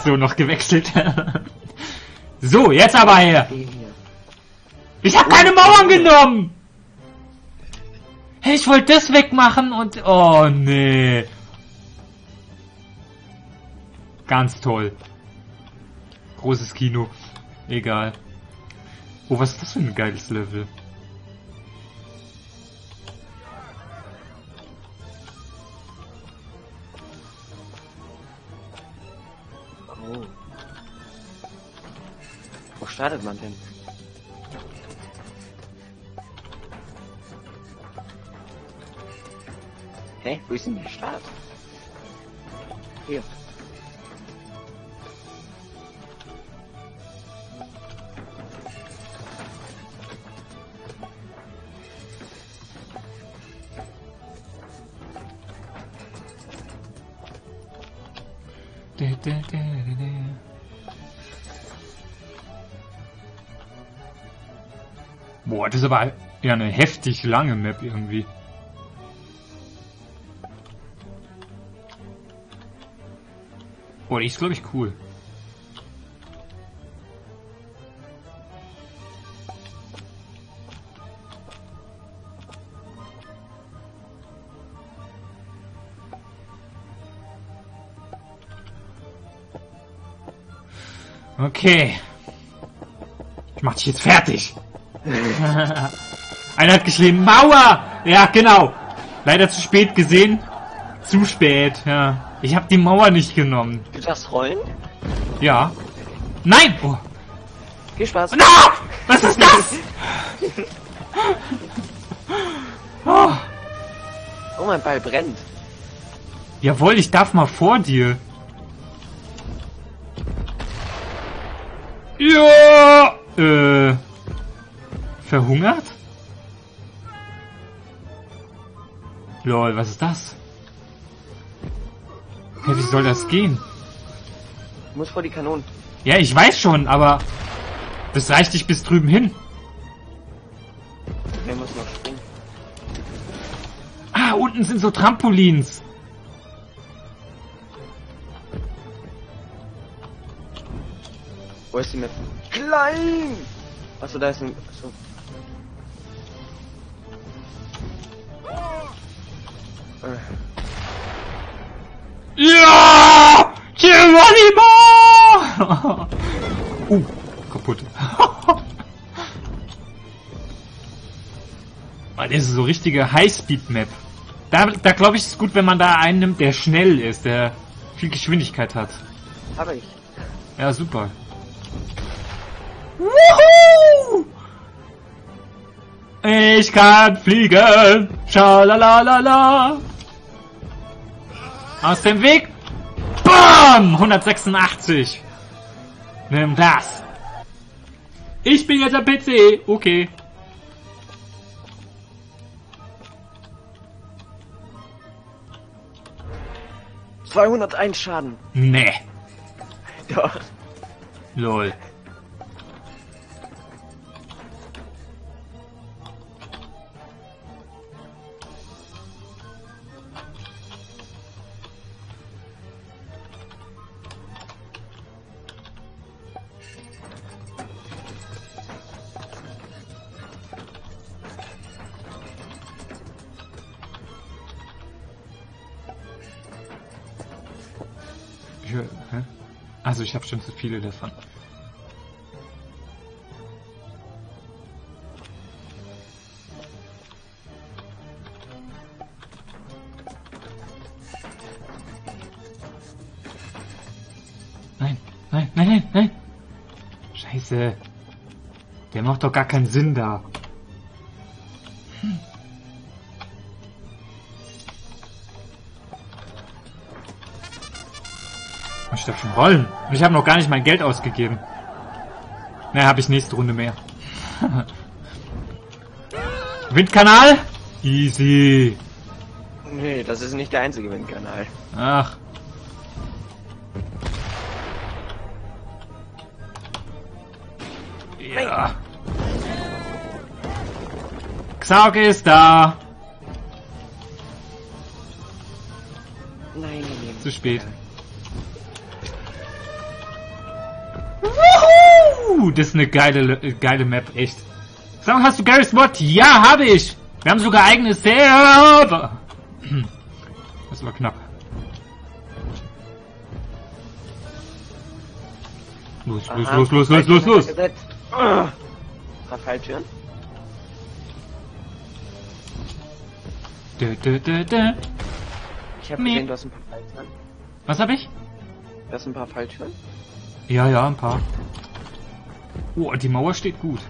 So noch gewechselt. so, jetzt aber her. Ich habe keine Mauern genommen. Hey, ich wollte das wegmachen und... Oh, nee. Ganz toll. Großes Kino. Egal. Oh, was ist das für ein geiles Level? Startet man denn? Hä? Wo ist denn der Start? Hier. Das ist aber ja eine heftig lange Map irgendwie. Boah, die ist glaube ich cool. Okay. Ich mach dich jetzt fertig. Einer hat geschrieben, Mauer! Ja, genau. Leider zu spät gesehen. Zu spät, ja. Ich habe die Mauer nicht genommen. Du darfst rollen? Ja. Nein! Oh. Viel Spaß. Na! Was ist das? Oh. Oh, mein Ball brennt. Jawohl, ich darf mal vor dir. Verhungert? Lol, was ist das? Hey, wie soll das gehen? Du musst vor die Kanonen. Ja, ich weiß schon, aber das reicht nicht bis drüben hin. Wer muss noch springen? Ah, unten sind so Trampolins. Wo ist die Map? Klein! Achso, da ist ein... Achso. Das ist so richtige Highspeed-Map. Da, da glaube ich, ist gut, wenn man da einen nimmt, der schnell ist, der viel Geschwindigkeit hat. Hab ich. Ja, super. Wuhu! Ich kann fliegen. Schalalala. Aus dem Weg. Bam! 186. Nimm das. Ich bin jetzt am PC. Okay. Zweihunderteins Schaden. Nee. Doch. Lol. Also ich habe schon zu viele davon. Nein, nein, nein, nein, nein. Scheiße. Der macht doch gar keinen Sinn da. Ich darf schon rollen. Und ich habe noch gar nicht mein Geld ausgegeben. Na, habe ich nächste Runde mehr. Windkanal? Easy. Nee, das ist nicht der einzige Windkanal. Ach. Ja. Xark ist da. Nein, nein, nein. Zu spät. Das ist eine geile, äh, geile Map, echt. Sag, hast du Garry's Mod? Ja, habe ich. Wir haben sogar eigene Server. Das war knapp. Los, los, Aha, los, los, los, los, los. gesetzt. Ah. Paar Falltüren. Dö, dö, dö, dö. Ich habe gesehen, du hast ein paar Falltüren. Was hab ich? Du hast ein paar Falltüren. Ja, ja, ein paar. Oh, die Mauer steht gut.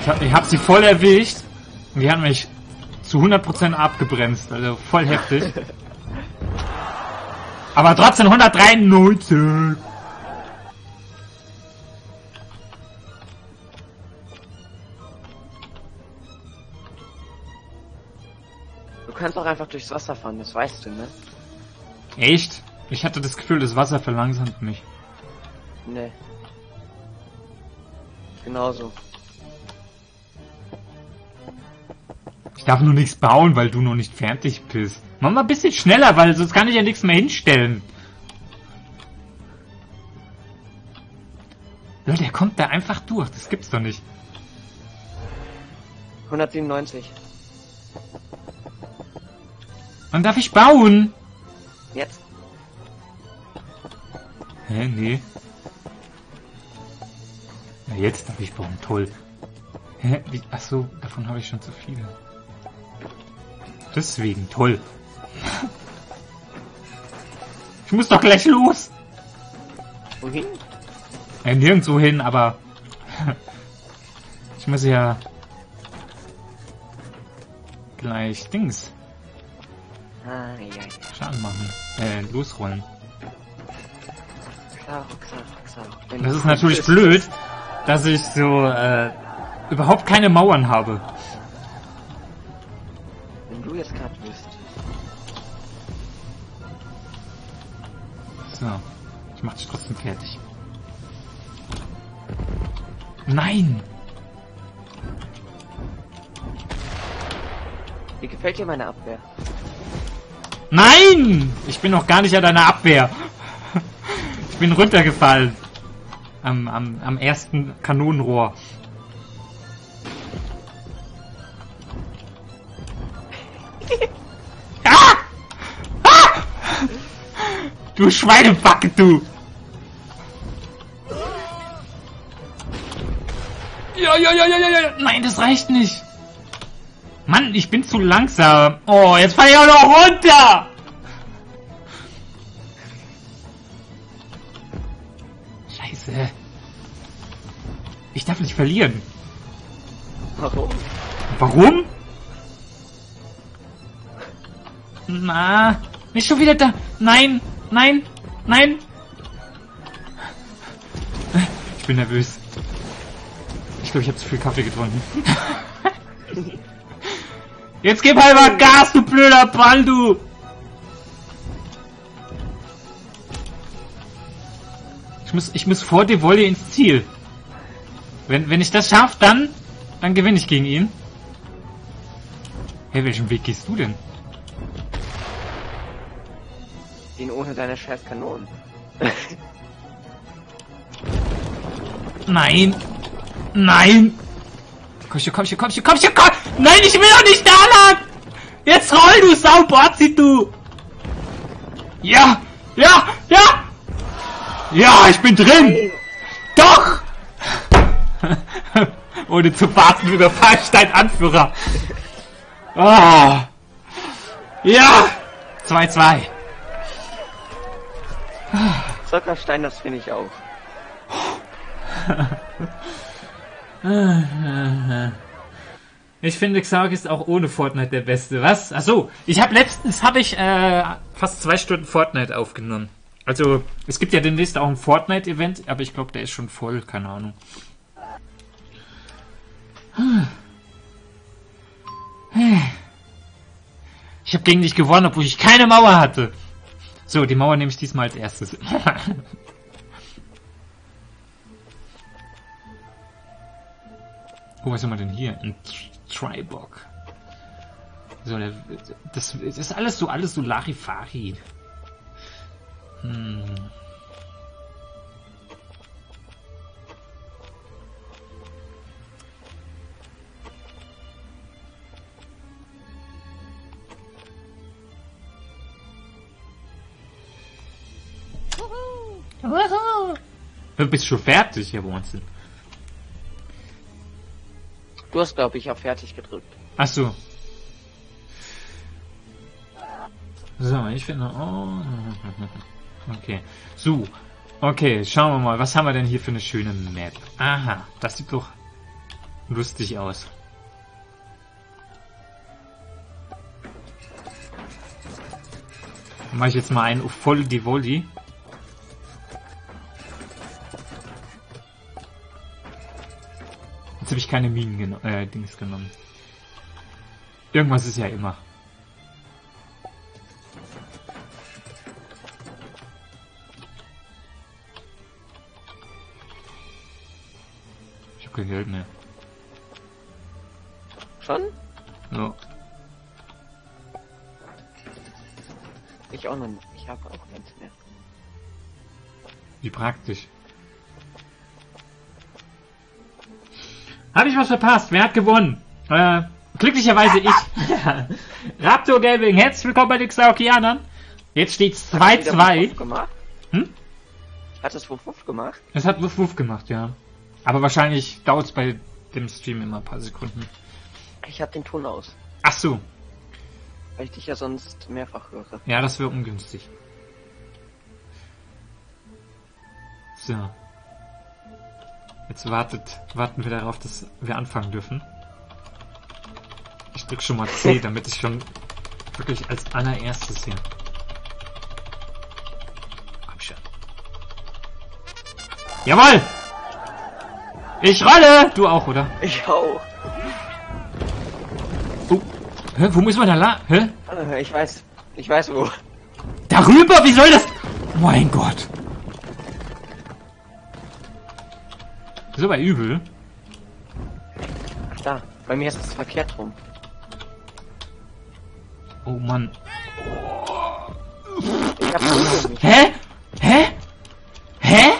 Ich hab, ich hab sie voll erwischt. Und die hat mich zu 100% abgebremst. Also voll heftig. Aber trotzdem 193. Du kannst auch einfach durchs Wasser fahren, das weißt du, ne? Echt? Ich hatte das Gefühl, das Wasser verlangsamt mich. Ne. Genauso. Ich darf nur nichts bauen, weil du noch nicht fertig bist. Mach mal ein bisschen schneller, weil sonst kann ich ja nichts mehr hinstellen. Leute, der kommt da einfach durch. Das gibt's doch nicht. 197. Wann darf ich bauen? Jetzt. Hä, nee. Na, jetzt darf ich bauen. Toll. Hä? Wie? Ach so, davon habe ich schon zu viele. Deswegen, toll. Ich muss doch gleich los. Wohin? Äh, nirgendwo hin, aber ich muss ja gleich Dings Ah, ja, ja. Schaden machen. Äh, losrollen. Das ist natürlich blöd, dass ich so äh, überhaupt keine Mauern habe. Wenn du jetzt gerade bist. So, ich mach dich trotzdem fertig. Nein! Wie gefällt dir meine Abwehr? Nein! Ich bin noch gar nicht an deiner Abwehr. Ich bin runtergefallen. Am, am, am ersten Kanonenrohr. ah! Ah! Du Schweinebacke, du! Ja, ja, ja, ja, ja, ja. Nein, das reicht nicht. Mann, ich bin zu langsam. Oh, jetzt fall ich auch noch runter. Ich darf nicht verlieren. Warum? Warum? Na, nicht schon wieder da. Nein, nein, nein. Ich bin nervös. Ich glaube, ich habe zu viel Kaffee getrunken. Jetzt gib halt mal Gas, du blöder Ball, du! Ich muss, ich muss vor der Volley ins Ziel. Wenn, wenn ich das schaffe, dann, dann gewinne ich gegen ihn. Hey, welchen Weg gehst du denn? Den ohne deine scheiß Kanonen. Nein! Nein! Komm schon, komm schon, komm schon, komm schon, komm! Nein, ich will doch nicht da lang! Jetzt roll, du Sauborzi, du! Ja! Ja! Ja! Ja, ich bin drin! Doch! Ohne zu warten, wie der Fallstein-Anführer. Ah! Ja! 2-2. Zuckerstein, das finde ich auch. Ich finde Xark ist auch ohne Fortnite der Beste. Was? Achso, ich habe letztens habe ich äh, fast zwei Stunden Fortnite aufgenommen. Also es gibt ja demnächst auch ein Fortnite-Event, aber ich glaube, der ist schon voll, keine Ahnung. Ich habe gegen dich gewonnen, obwohl ich keine Mauer hatte. So, die Mauer nehme ich diesmal als erstes. oh, was haben wir denn hier? Ein Tribock. So, das, das ist alles so, alles so Larifari. Hm. Du bist schon fertig, Herr Wurzel. Du hast, glaube ich, auf fertig gedrückt. Ach so. So, ich finde... Oh. Okay. So. Okay, schauen wir mal. Was haben wir denn hier für eine schöne Map? Aha, das sieht doch lustig aus. Mache ich jetzt mal einen voll die Volley. Ich keine Minen geno äh, Dings genommen. Irgendwas ist ja immer. Ich habe kein Geld mehr. Schon? Ja. Ich auch noch. Ich habe auch keins mehr. Wie praktisch. Habe ich was verpasst? Wer hat gewonnen? Äh, glücklicherweise ich. Raptor Gaming, herzlich willkommen bei den Xaokianern. Jetzt es wieder 2-2. Wuff gemacht? Hm? Hat es Wuff Wuff gemacht? Es hat Wuff Wuff gemacht, ja. Aber wahrscheinlich dauert's bei dem Stream immer ein paar Sekunden. Ich habe den Ton aus. Ach so. Weil ich dich ja sonst mehrfach höre. Ja, das wäre ungünstig. So. Jetzt wartet, warten wir darauf, dass wir anfangen dürfen. Ich drück schon mal C, damit ich schon wirklich als allererstes hier. Komm schon. Jawoll! Ich rolle! Du auch, oder? Ich auch. Oh. Hä, wo müssen wir da la... Hä? Ich weiß. Ich weiß wo. Darüber? Wie soll das? Mein Gott. Ist aber übel. Ach da. Bei mir ist es verkehrt rum. Oh Mann. Ich. Hä? Hä? Hä?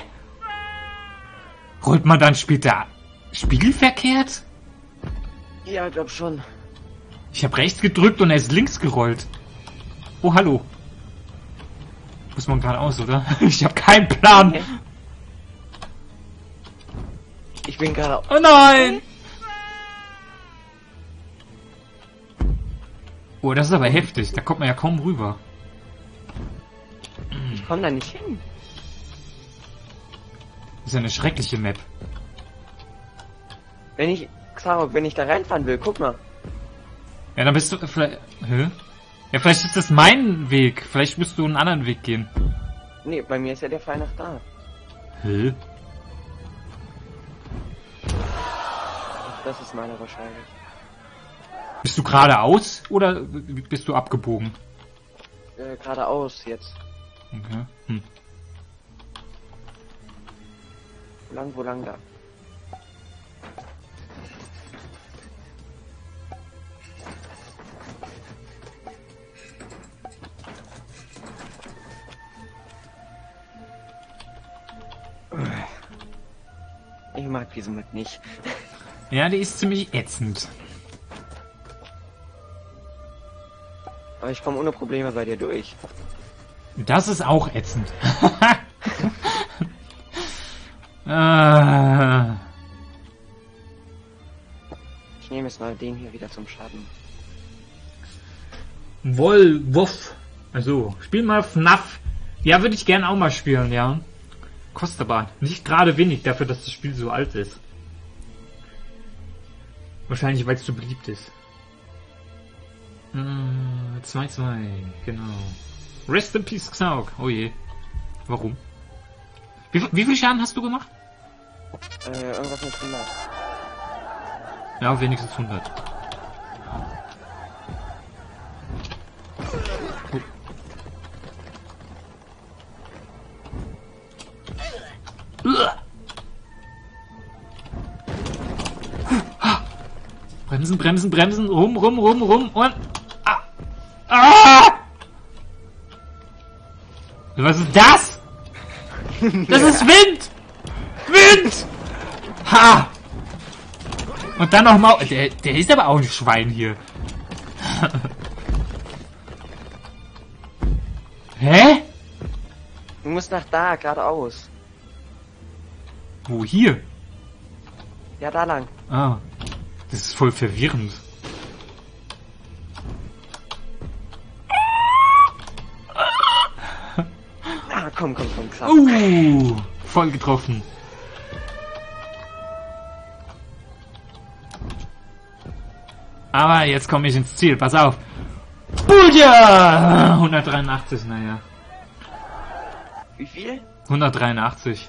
Rollt man dann später spiegelverkehrt? Ja, glaub schon. Ich habe rechts gedrückt und er ist links gerollt. Oh, hallo. Muss man geradeaus, oder? Ich habe keinen Plan. Okay. Bin gerade. Oh nein! Oh, das ist aber heftig. Da kommt man ja kaum rüber. Ich komm da nicht hin. Das ist ja eine schreckliche Map. Wenn ich Xarok, wenn ich da reinfahren will, guck mal. Ja, dann bist du vielleicht. Hä? Ja, vielleicht ist das mein Weg. Vielleicht musst du einen anderen Weg gehen. Nee, bei mir ist ja der Fall nach da. Hä? Das ist meiner wahrscheinlich. Bist du geradeaus oder bist du abgebogen? Äh, geradeaus jetzt. Okay. Hm. Wo lang, wo lang da? Ich mag diese Map nicht. Ja, die ist ziemlich ätzend. Aber ich komme ohne Probleme bei dir durch. Das ist auch ätzend. ah. Ich nehme jetzt mal den hier wieder zum Schaden. Wolwuff. Also, spiel mal FNAF. Ja, würde ich gerne auch mal spielen, ja. Kostet aber nicht gerade wenig dafür, dass das Spiel so alt ist. Wahrscheinlich, weil es so beliebt ist. 2-2, genau. Rest in Peace, Xauk. Oh je. Warum? Wie, wie viel Schaden hast du gemacht? Äh, irgendwas mit 100. Ja, wenigstens 100. Oh. Uah. Bremsen, bremsen, bremsen, rum, rum, rum, rum und... Ah! ah! Was ist das? Das ist Wind! Wind! Ha! Und dann noch mal... Der, der ist aber auch ein Schwein hier. Hä? Du musst nach da, geradeaus. Wo hier? Ja, da lang. Ah. Das ist voll verwirrend. Ah, komm, komm, komm, Xarok. Uh, voll getroffen. Aber jetzt komme ich ins Ziel, pass auf. Buja! 183, naja. Wie viel? 183.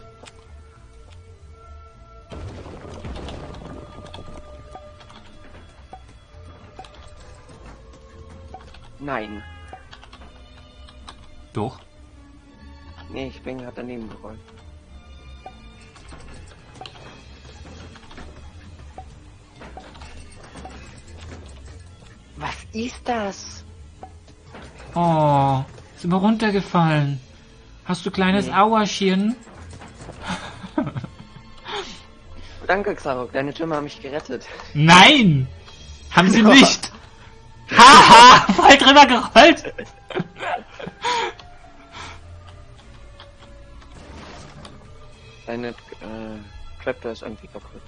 Nein. Doch. Nee, ich bin gerade daneben gerollt. Was ist das? Oh, ist immer runtergefallen. Hast du kleines Nee. Auerchen? Danke, Xarok, deine Türme haben mich gerettet. Nein! Haben sie nicht! Drüber gerollt! Deine äh, Traptor ist irgendwie kaputt.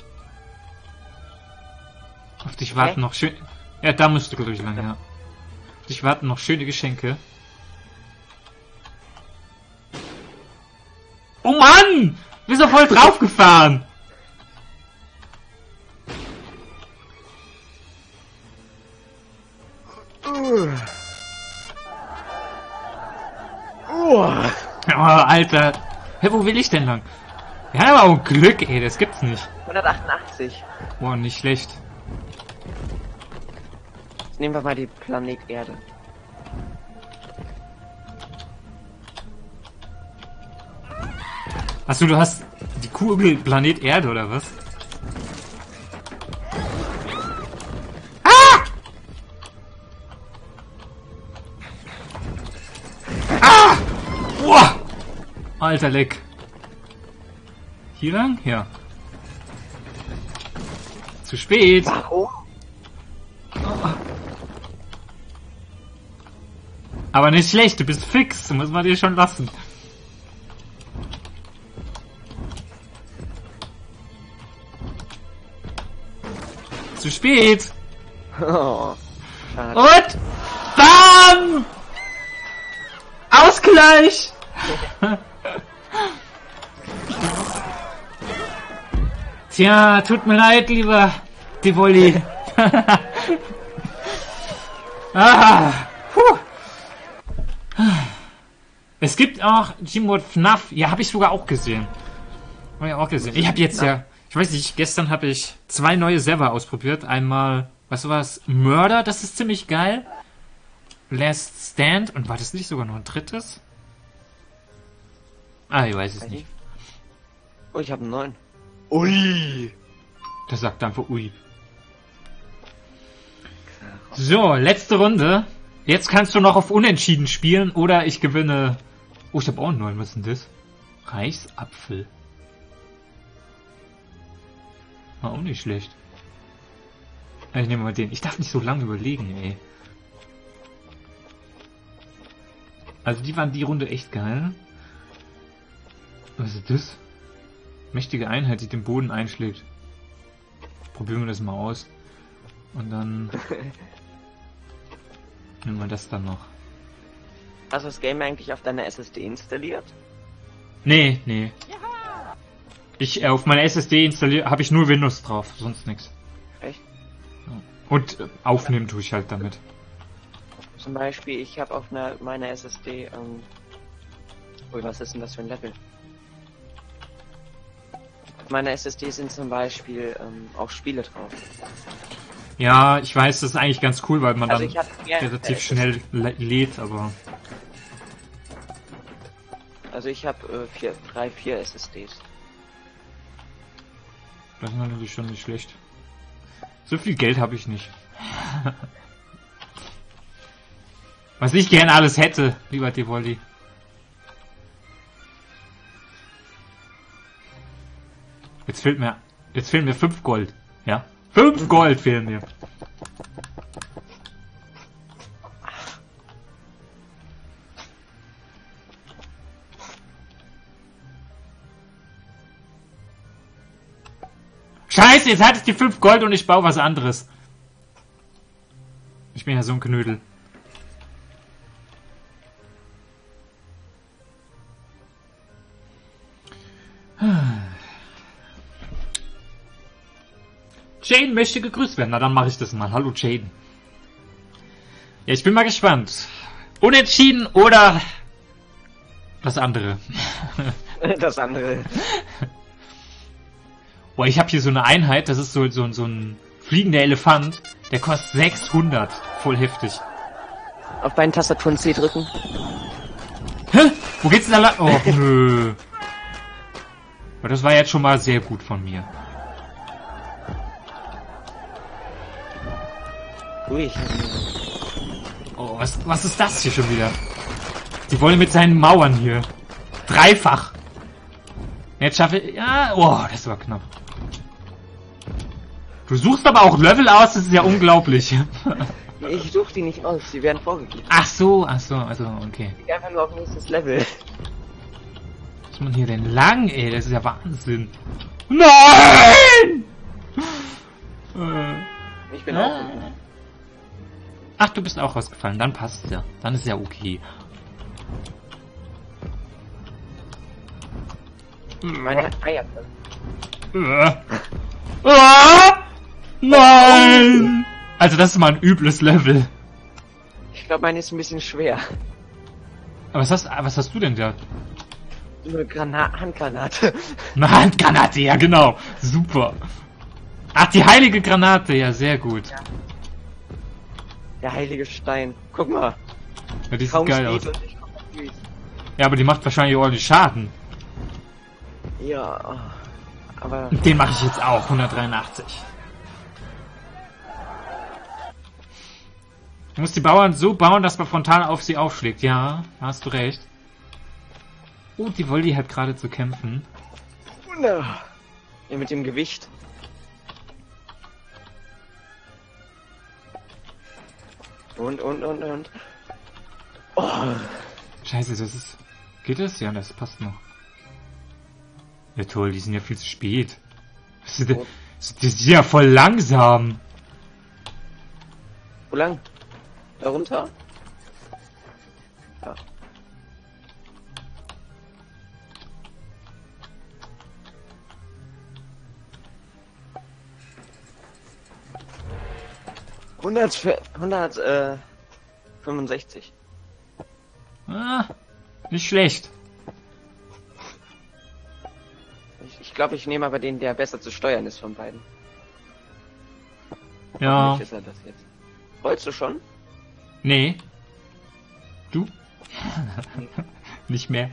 Auf dich warten Hä? noch schön. Ja, da musst du glaube ich lang, ja. Auf dich warten noch schöne Geschenke. Oh Mann! Wir sind voll draufgefahren! Alter. Hä, wo will ich denn lang? Ja, aber auch Glück, ey, das gibt's nicht. 188. Boah, nicht schlecht. Jetzt nehmen wir mal die Planet Erde. Achso, du hast die Kugel Planet Erde oder was? Alter Leck. Hier lang? Ja. Zu spät. Warum? Aber nicht schlecht, du bist fix. Muss man dir schon lassen. Zu spät. Oh. Und BAM! Ausgleich! Tja, tut mir leid, lieber Die Wolli. ah, puh. Es gibt auch Gmod FNAF. Ja, habe ich sogar auch gesehen. Habe ich auch gesehen. Ich habe jetzt ja, ich weiß nicht, gestern habe ich zwei neue Server ausprobiert. Einmal, weißt du was, Murder, das ist ziemlich geil. Last Stand. Und war das nicht sogar noch ein drittes? Ah, ich weiß es nicht. Oh, ich habe einen neuen. Ui! Der sagt einfach Ui. So, letzte Runde. Jetzt kannst du noch auf Unentschieden spielen oder ich gewinne. Oh, ich habe auch einen neuen. Was ist denn das? Reisapfel. War auch nicht schlecht. Ich nehme mal den. Ich darf nicht so lange überlegen, ey. Also die waren die Runde echt geil. Was ist das? Mächtige Einheit, die den Boden einschlägt. Probieren wir das mal aus. Und dann nehmen wir das dann noch. Hast du das Game eigentlich auf deiner SSD installiert? Nee, nee. Ich äh, auf meiner SSD installiert habe ich nur Windows drauf, sonst nichts. Echt? Und äh, aufnehmen tue ich halt damit. Zum Beispiel, ich habe auf einer, meiner SSD, ähm, Ui, was ist denn das für ein Level? Meiner SSD sind zum Beispiel ähm, auch Spiele drauf. Ja, ich weiß, das ist eigentlich ganz cool, weil man Also dann relativ schnell lä- lädt, aber Also ich habe äh, vier, drei, vier SSDs. das ist natürlich schon nicht schlecht. So viel Geld habe ich nicht. Was ich gern alles hätte, lieber Devoldi. Jetzt fehlt mir, jetzt fehlen mir fünf Gold. Ja? Fünf Gold fehlen mir. Scheiße, jetzt hatte ich die fünf Gold und ich baue was anderes. Ich bin ja so ein Knödel. Jane möchte gegrüßt werden. Na, dann mache ich das mal. Hallo, Jane. Ja, ich bin mal gespannt. Unentschieden oder das andere. das andere. Boah, ich habe hier so eine Einheit. Das ist so, so, so ein fliegender Elefant. Der kostet 600. Voll heftig. Auf beiden Tastaturen C drücken. Hä? Wo geht's denn da lang? Oh, nö. Aber das war jetzt schon mal sehr gut von mir. Ui. Oh, was, was ist das hier schon wieder? Die wollen mit seinen Mauern hier. Dreifach. Jetzt schaffe ich... Ja, oh, das war knapp. Du suchst aber auch Level aus, das ist ja unglaublich. Ich suche die nicht aus, die werden vorgegeben. Ach so, ach so, also, okay. Ich gehe einfach nur auf nächstes Level. Was ist man hier denn lang, ey? Das ist ja Wahnsinn. Nein! Ich bin auch. Ach, du bist auch rausgefallen. Dann passt ja. Dann ist ja okay. Meine Eier. Äh. Ah! Nein! Also das ist mal ein übles Level. Ich glaube, meine ist ein bisschen schwer. Aber was hast, was hast du denn da? Eine Grana Handgranate. Eine Handgranate, ja genau. Super. Ach, die heilige Granate, ja sehr gut. Der heilige Stein. Guck mal. Ja, die sieht geil aus. Ja, aber die macht wahrscheinlich ordentlich Schaden. Ja. Aber Den mache ich jetzt auch, 183. Du musst die Bauern so bauen, dass man frontal auf sie aufschlägt. Ja, hast du recht. Oh, die Voldi hat gerade zu kämpfen. ja, mit dem Gewicht. Und, und, und, und. Oh, Scheiße, das ist... Geht das? Ja, das passt noch. Ja toll, die sind ja viel zu spät. Was ist Oh. Die sind ja voll langsam. wo lang? Da runter? 100, für- 100, äh, 65. Ah, nicht schlecht. Ich, ich glaube, ich nehme aber den, der besser zu steuern ist von beiden. Ja. Ist er das jetzt. Rollst du schon? Nee. Du? nicht mehr.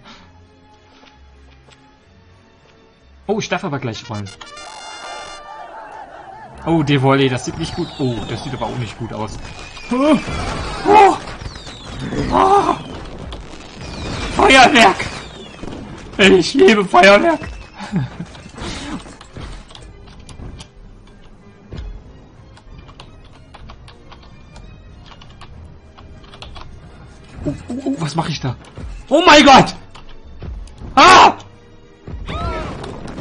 Oh, ich darf aber gleich rollen. Oh, Volley, das sieht nicht gut. Oh, das sieht aber auch nicht gut aus. Oh, oh, oh. Feuerwerk! Ich liebe Feuerwerk! Oh, oh, oh, was mache ich da? Oh mein Gott! Ah!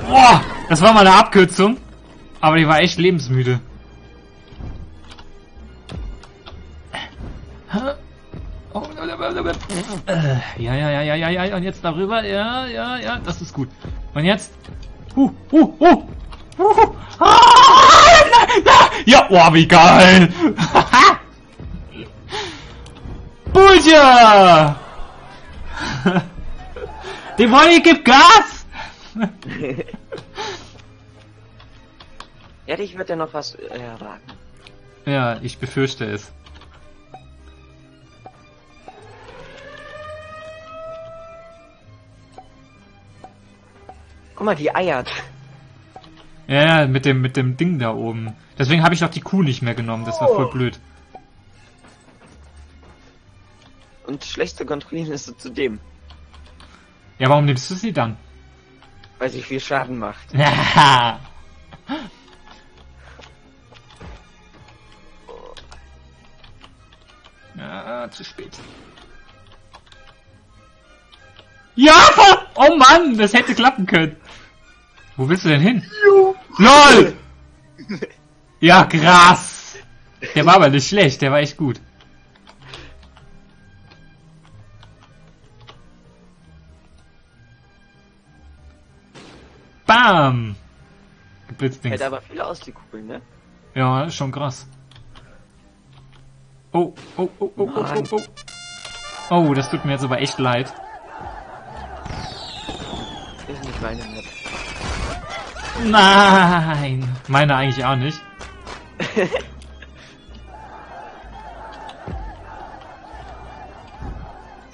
Boah, das war mal eine Abkürzung. Aber die war echt lebensmüde. Äh, Ja, ja, ja, ja, ja, ja, und jetzt darüber, ja, ja, ja, das ist gut. Und jetzt, huh, huh, huh, huh, ah, na, na, ja, oh, wie geil. Buja! Die Wolke gibt Gas! Ja, dich wird ja noch was äh, erwarten. Ja, ich befürchte es. Guck mal, die eiert. Ja, ja, mit dem, mit dem Ding da oben. Deswegen habe ich auch die Kuh nicht mehr genommen, das war voll blöd. Und schlecht zu kontrollieren ist sie zudem, Ja, warum nimmst du sie dann? weil sie viel Schaden macht. Ja. Zu spät. Ja! Oh Mann, das hätte klappen können. Wo willst du denn hin? LOL! Ja, krass. Der war aber nicht schlecht, der war echt gut. Bam! Geblitzdings. Hält aber viel aus, die Kugel, ne? Ja, ist schon krass. Oh, oh, oh, oh, oh, oh, oh. Oh, das tut mir jetzt aber echt leid. Ist nicht meine Map. Nein! Meine eigentlich auch nicht.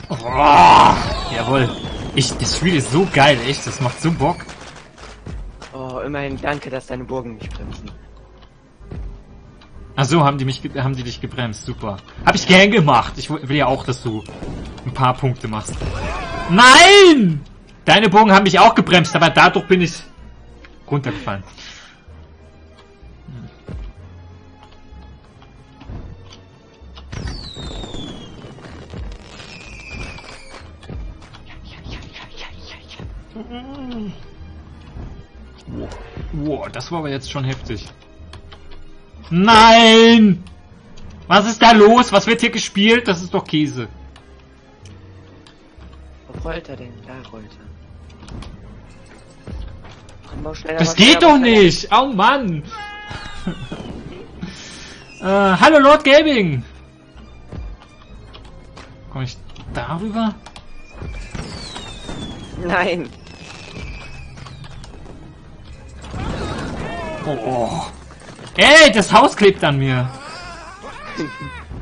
Oh, jawohl. Ich, das Spiel ist so geil, echt. Das macht so Bock. Oh, immerhin danke, dass deine Burgen nicht bremsen. Ach so, haben die mich, haben die dich gebremst. Super. Hab ich gern gemacht. Ich will ja auch, dass du ein paar Punkte machst. Nein! Deine Bogen haben mich auch gebremst, aber dadurch bin ich runtergefallen. Wow, das war aber jetzt schon heftig. Nein! Was ist da los? Was wird hier gespielt? Das ist doch Käse. Wo rollt er denn? Da rollt er. Das geht doch nicht! Oh Mann! äh, hallo Lord Gaming! Komm ich darüber? Nein! Oh. Ey, das Haus klebt an mir!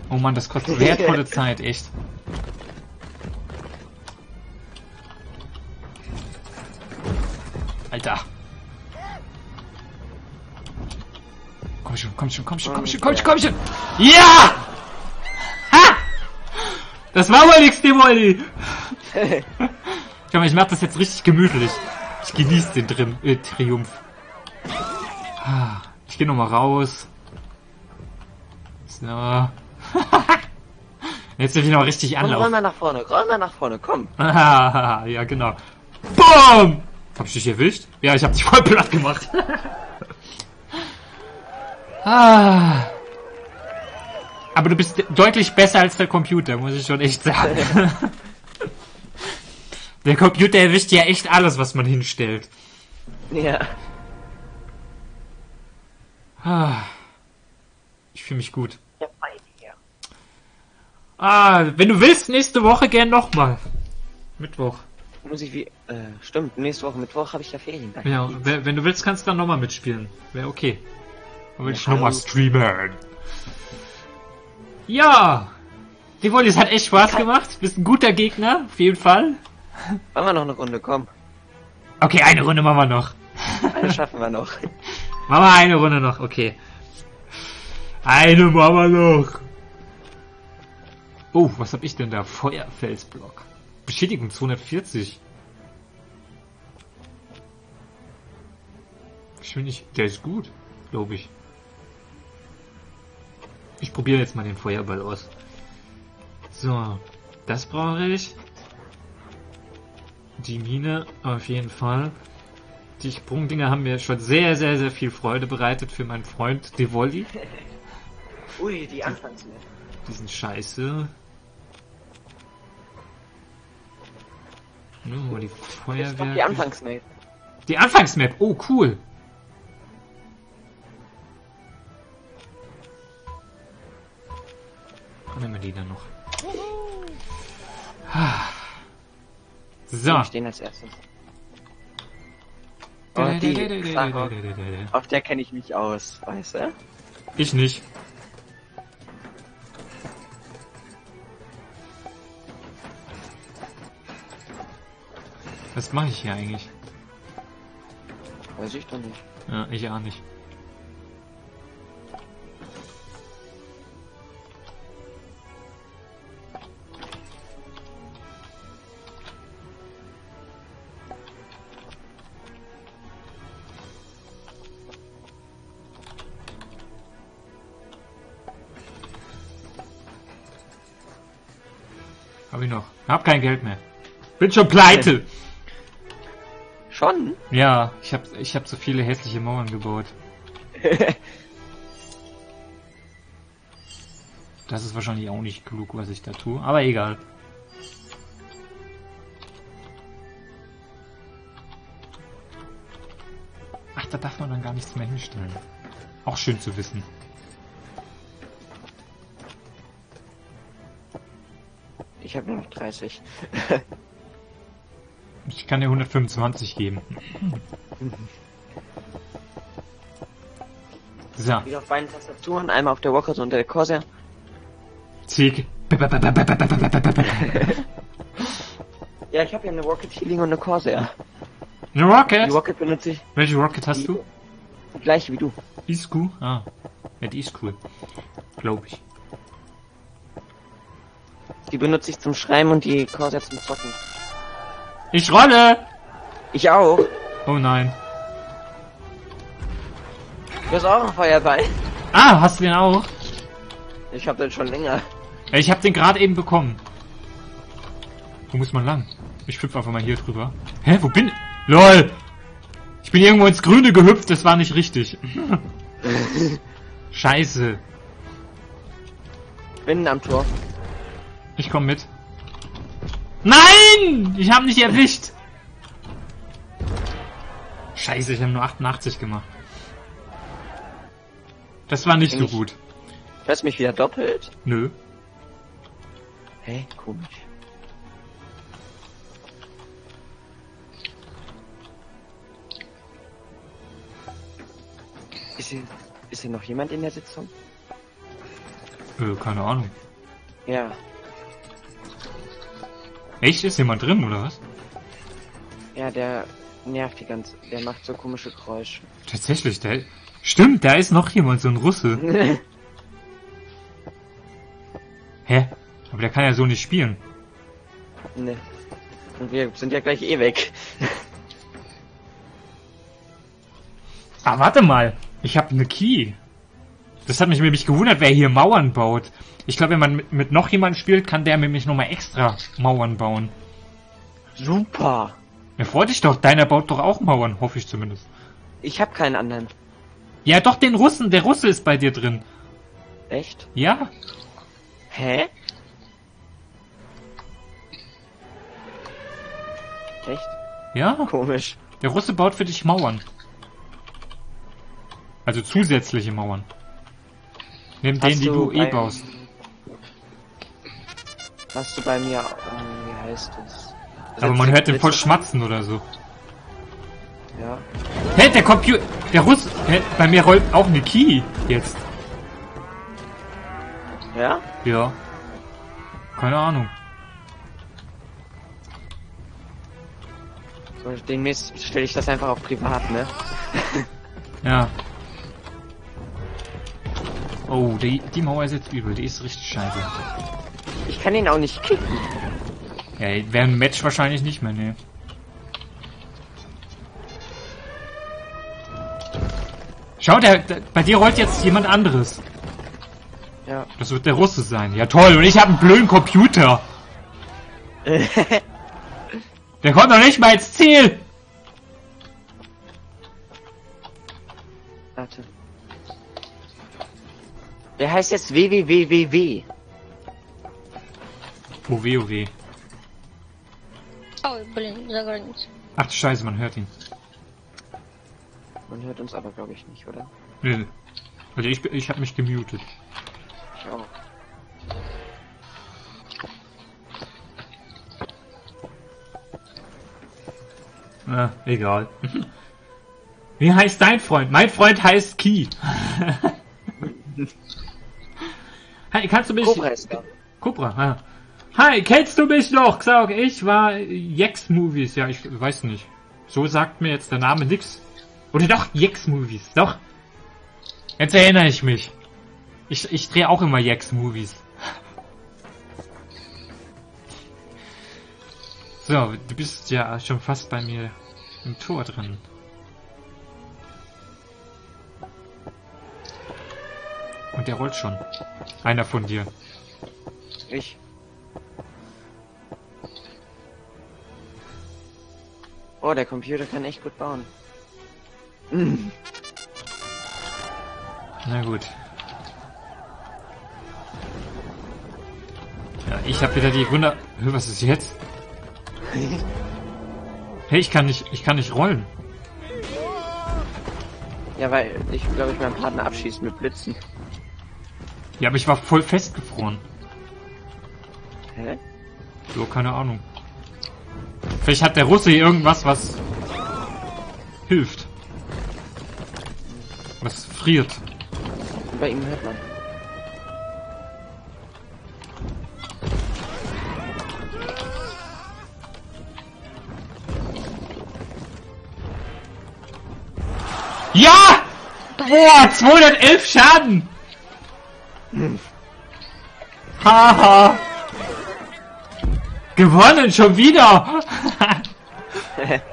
Oh Mann, das kostet wertvolle Zeit, echt. Alter. Komm schon, komm schon, komm schon, komm schon, komm schon, komm schon. Ja! Ha! Das war wohl nix, die Molly. Schau mal, ich mach das jetzt richtig gemütlich. Ich genieße den Trim äh, Triumph. Ah, Ich gehe nochmal raus. So. Jetzt will ich noch richtig Komm, roll mal nach vorne, roll mal nach vorne, komm. Ja, genau. BOOM! Hab ich dich erwischt? Ja, ich hab dich voll platt gemacht. ah. Aber du bist deutlich besser als der Computer, muss ich schon echt sagen. der Computer erwischt ja echt alles, was man hinstellt. Ja. Ah. Ich fühle mich gut. Ah, wenn du willst, nächste Woche gern nochmal. Mittwoch. Muss ich wie. Äh, stimmt, nächste Woche Mittwoch habe ich ja Ferien. Ja, wenn wenn du willst, kannst du dann nochmal mitspielen. Wäre okay. Dann will Ja, ich nochmal streamen. Ja! Die Wolli, es hat echt Spaß gemacht. Bist ein guter Gegner, auf jeden Fall. Wollen wir noch eine Runde kommen? Okay, eine Runde machen wir noch. Eine schaffen wir noch. Machen wir eine Runde noch, okay. Eine machen wir noch. Oh, was hab ich denn da? Feuerfelsblock. Beschädigung 240. Geschwindig, der ist gut, glaube ich. Ich probiere jetzt mal den Feuerball aus. So, das brauche ich. Die Mine auf jeden Fall. Die Sprungdinger haben mir schon sehr, sehr, sehr viel Freude bereitet für meinen Freund Devolli. Ui, die Anfangsmap. Die sind scheiße. No, die Feuerwehr. die Anfangsmap. Die Anfangsmap. Oh, cool. Nehmen wir die dann noch. Ah. So. Wir stehen als erstes. Oh, die Frage, auf der kenne ich mich aus, weißt du? Ich nicht. Was mache ich hier eigentlich? Weiß ich doch nicht. Ja, ich auch nicht. Hab ich noch. Hab kein Geld mehr. Bin schon pleite. Schon? Ja, ich hab, ich hab so viele hässliche Mauern gebaut. Das ist wahrscheinlich auch nicht klug, was ich da tue, aber egal. Ach, da darf man dann gar nichts mehr hinstellen. Auch schön zu wissen. Ich habe nur noch 30. Ich kann dir 125 geben. So, Wieder auf beiden Tastaturen, einmal auf der Walker und der Corsair. Zieg. Ja, ich habe ja eine Rocket Healing und eine Corsair. Eine Rocket? Die Rocket benutze ich Welche Rocket hast du? die gleiche wie du. Isku? Ah. Ja, die ist cool. Glaube ich. Die benutze ich zum Schreiben und die Corsair zum Zocken. Ich rolle! Ich auch. Oh nein. Du hast auch einen Feuerball. Ah, hast du den auch? Ich habe den schon länger. Ja, ich habe den gerade eben bekommen. Wo muss man lang? Ich hüpfe einfach mal hier drüber. Hä, wo bin ich? LOL! Ich bin irgendwo ins Grüne gehüpft, das war nicht richtig. Scheiße. Bin am Tor. Ich komm mit. Nein! Ich habe nicht erwischt. Scheiße, ich habe nur 88 gemacht. Das war nicht Kenn so ich. gut. Du mich wieder doppelt? Nö. Hä? Komisch. Ist hier, ist hier noch jemand in der Sitzung? Äh, keine Ahnung. Ja. Echt? Ist jemand drin, oder was? Ja, der nervt die ganze... Der macht so komische Geräusche. Tatsächlich, der... Stimmt, da ist noch jemand, so ein Russe. Hä? Aber der kann ja so nicht spielen. ne. Und wir sind ja gleich eh weg. Ah, warte mal. Ich habe eine Key. Das hat mich nämlich gewundert, wer hier Mauern baut. Ich glaube, wenn man mit, mit noch jemandem spielt, kann der nämlich nochmal extra Mauern bauen. Super. Ja, freu dich doch. Deiner baut doch auch Mauern, hoffe ich zumindest. Ich hab keinen anderen. Ja, doch, den Russen. Der Russe ist bei dir drin. Echt? Ja? Hä? Echt? Ja? Komisch. Der Russe baut für dich Mauern. Also zusätzliche Mauern. Neben denen, die du eh baust. Hast du bei mir, ähm, wie heißt es? Aber man hört den voll schmatzen oder so. Ja. Hä, der Computer, der Russ, hä, bei mir rollt auch eine Key jetzt. Ja? Ja. Keine Ahnung. So, demnächst stelle ich das einfach auf privat, ne? Ja. Oh, die, die Mauer ist jetzt übel, die ist richtig scheiße. Ich kann ihn auch nicht kicken. Ja, wäre ein Match wahrscheinlich nicht mehr, ne. Schau, der, der, bei dir rollt jetzt jemand anderes. Ja. Das wird der Russe sein. Ja toll, und ich habe einen blöden Computer. Der kommt noch nicht mal ins Ziel. Warte. Der heißt jetzt www. OW, OW. Oh, Berlin, Berlin. Ach Scheiße, man hört ihn. Man hört uns aber, glaube ich, nicht, oder? Nee, nee. Also ich, ich habe mich gemutet. Ich auch. Na, egal. Wie heißt dein Freund? Mein Freund heißt Ki. Hi, kannst du mich... Cobra ist da. Cobra, ah. Hi, kennst du mich noch? Sag, ich war Jex Movies. Ja, ich weiß nicht. So sagt mir jetzt der Name nix. Oder doch, Jex Movies. Doch. Jetzt erinnere ich mich. Ich, ich drehe auch immer Jex Movies. So, du bist ja schon fast bei mir im Tor drin. Und der rollt schon. Einer von dir. Ich. Oh, der Computer kann echt gut bauen. Mm. Na gut. Ja, ich habe wieder die Wunder... Hö, Was ist jetzt? Hey, ich kann nicht, ich kann nicht rollen. Ja, weil ich glaube, ich meinen Partner abschießt mit Blitzen. Ja, aber ich war voll festgefroren. Hä? So, keine Ahnung. Vielleicht hat der Russe hier irgendwas, was hilft. Was friert. Bei ihm hört man. Ja! Boah, 211 Schaden! Haha! Gewonnen schon wieder!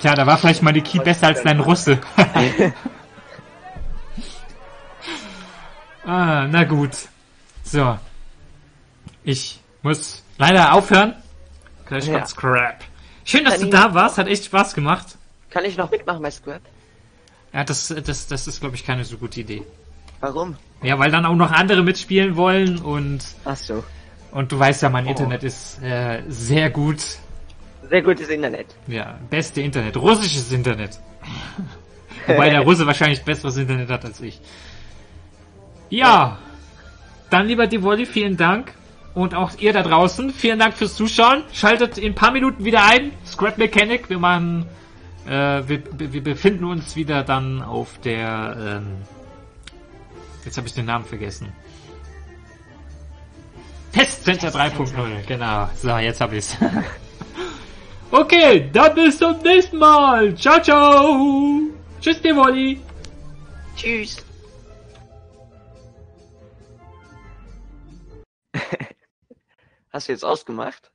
Tja, da war vielleicht mal die Key besser als dein Russe. ah, na gut. So. Ich muss leider aufhören. Crash Ja. Scrap. Schön, dass du da warst. Hat echt Spaß gemacht. Kann ich noch mitmachen bei Scrap? Ja, das, das, das ist, glaube ich, keine so gute Idee. Warum? Ja, weil dann auch noch andere mitspielen wollen und, Ach so. und du weißt ja, mein Oh. Internet ist äh, sehr gut. Sehr gutes Internet. Ja, beste Internet. Russisches Internet. Wobei der Russe wahrscheinlich besseres Internet hat als ich. Ja, dann lieber Divoli, vielen Dank. Und auch ihr da draußen, vielen Dank fürs Zuschauen. Schaltet in ein paar Minuten wieder ein. Scrap Mechanic, wir machen, äh, wir, wir befinden uns wieder dann auf der, ähm, jetzt habe ich den Namen vergessen. Testcenter 3.0, genau. So, jetzt habe ich's. okay, dann bis zum nächsten Mal. Ciao, ciao. Tschüss, Divoli. Tschüss. Hast du jetzt ausgemacht?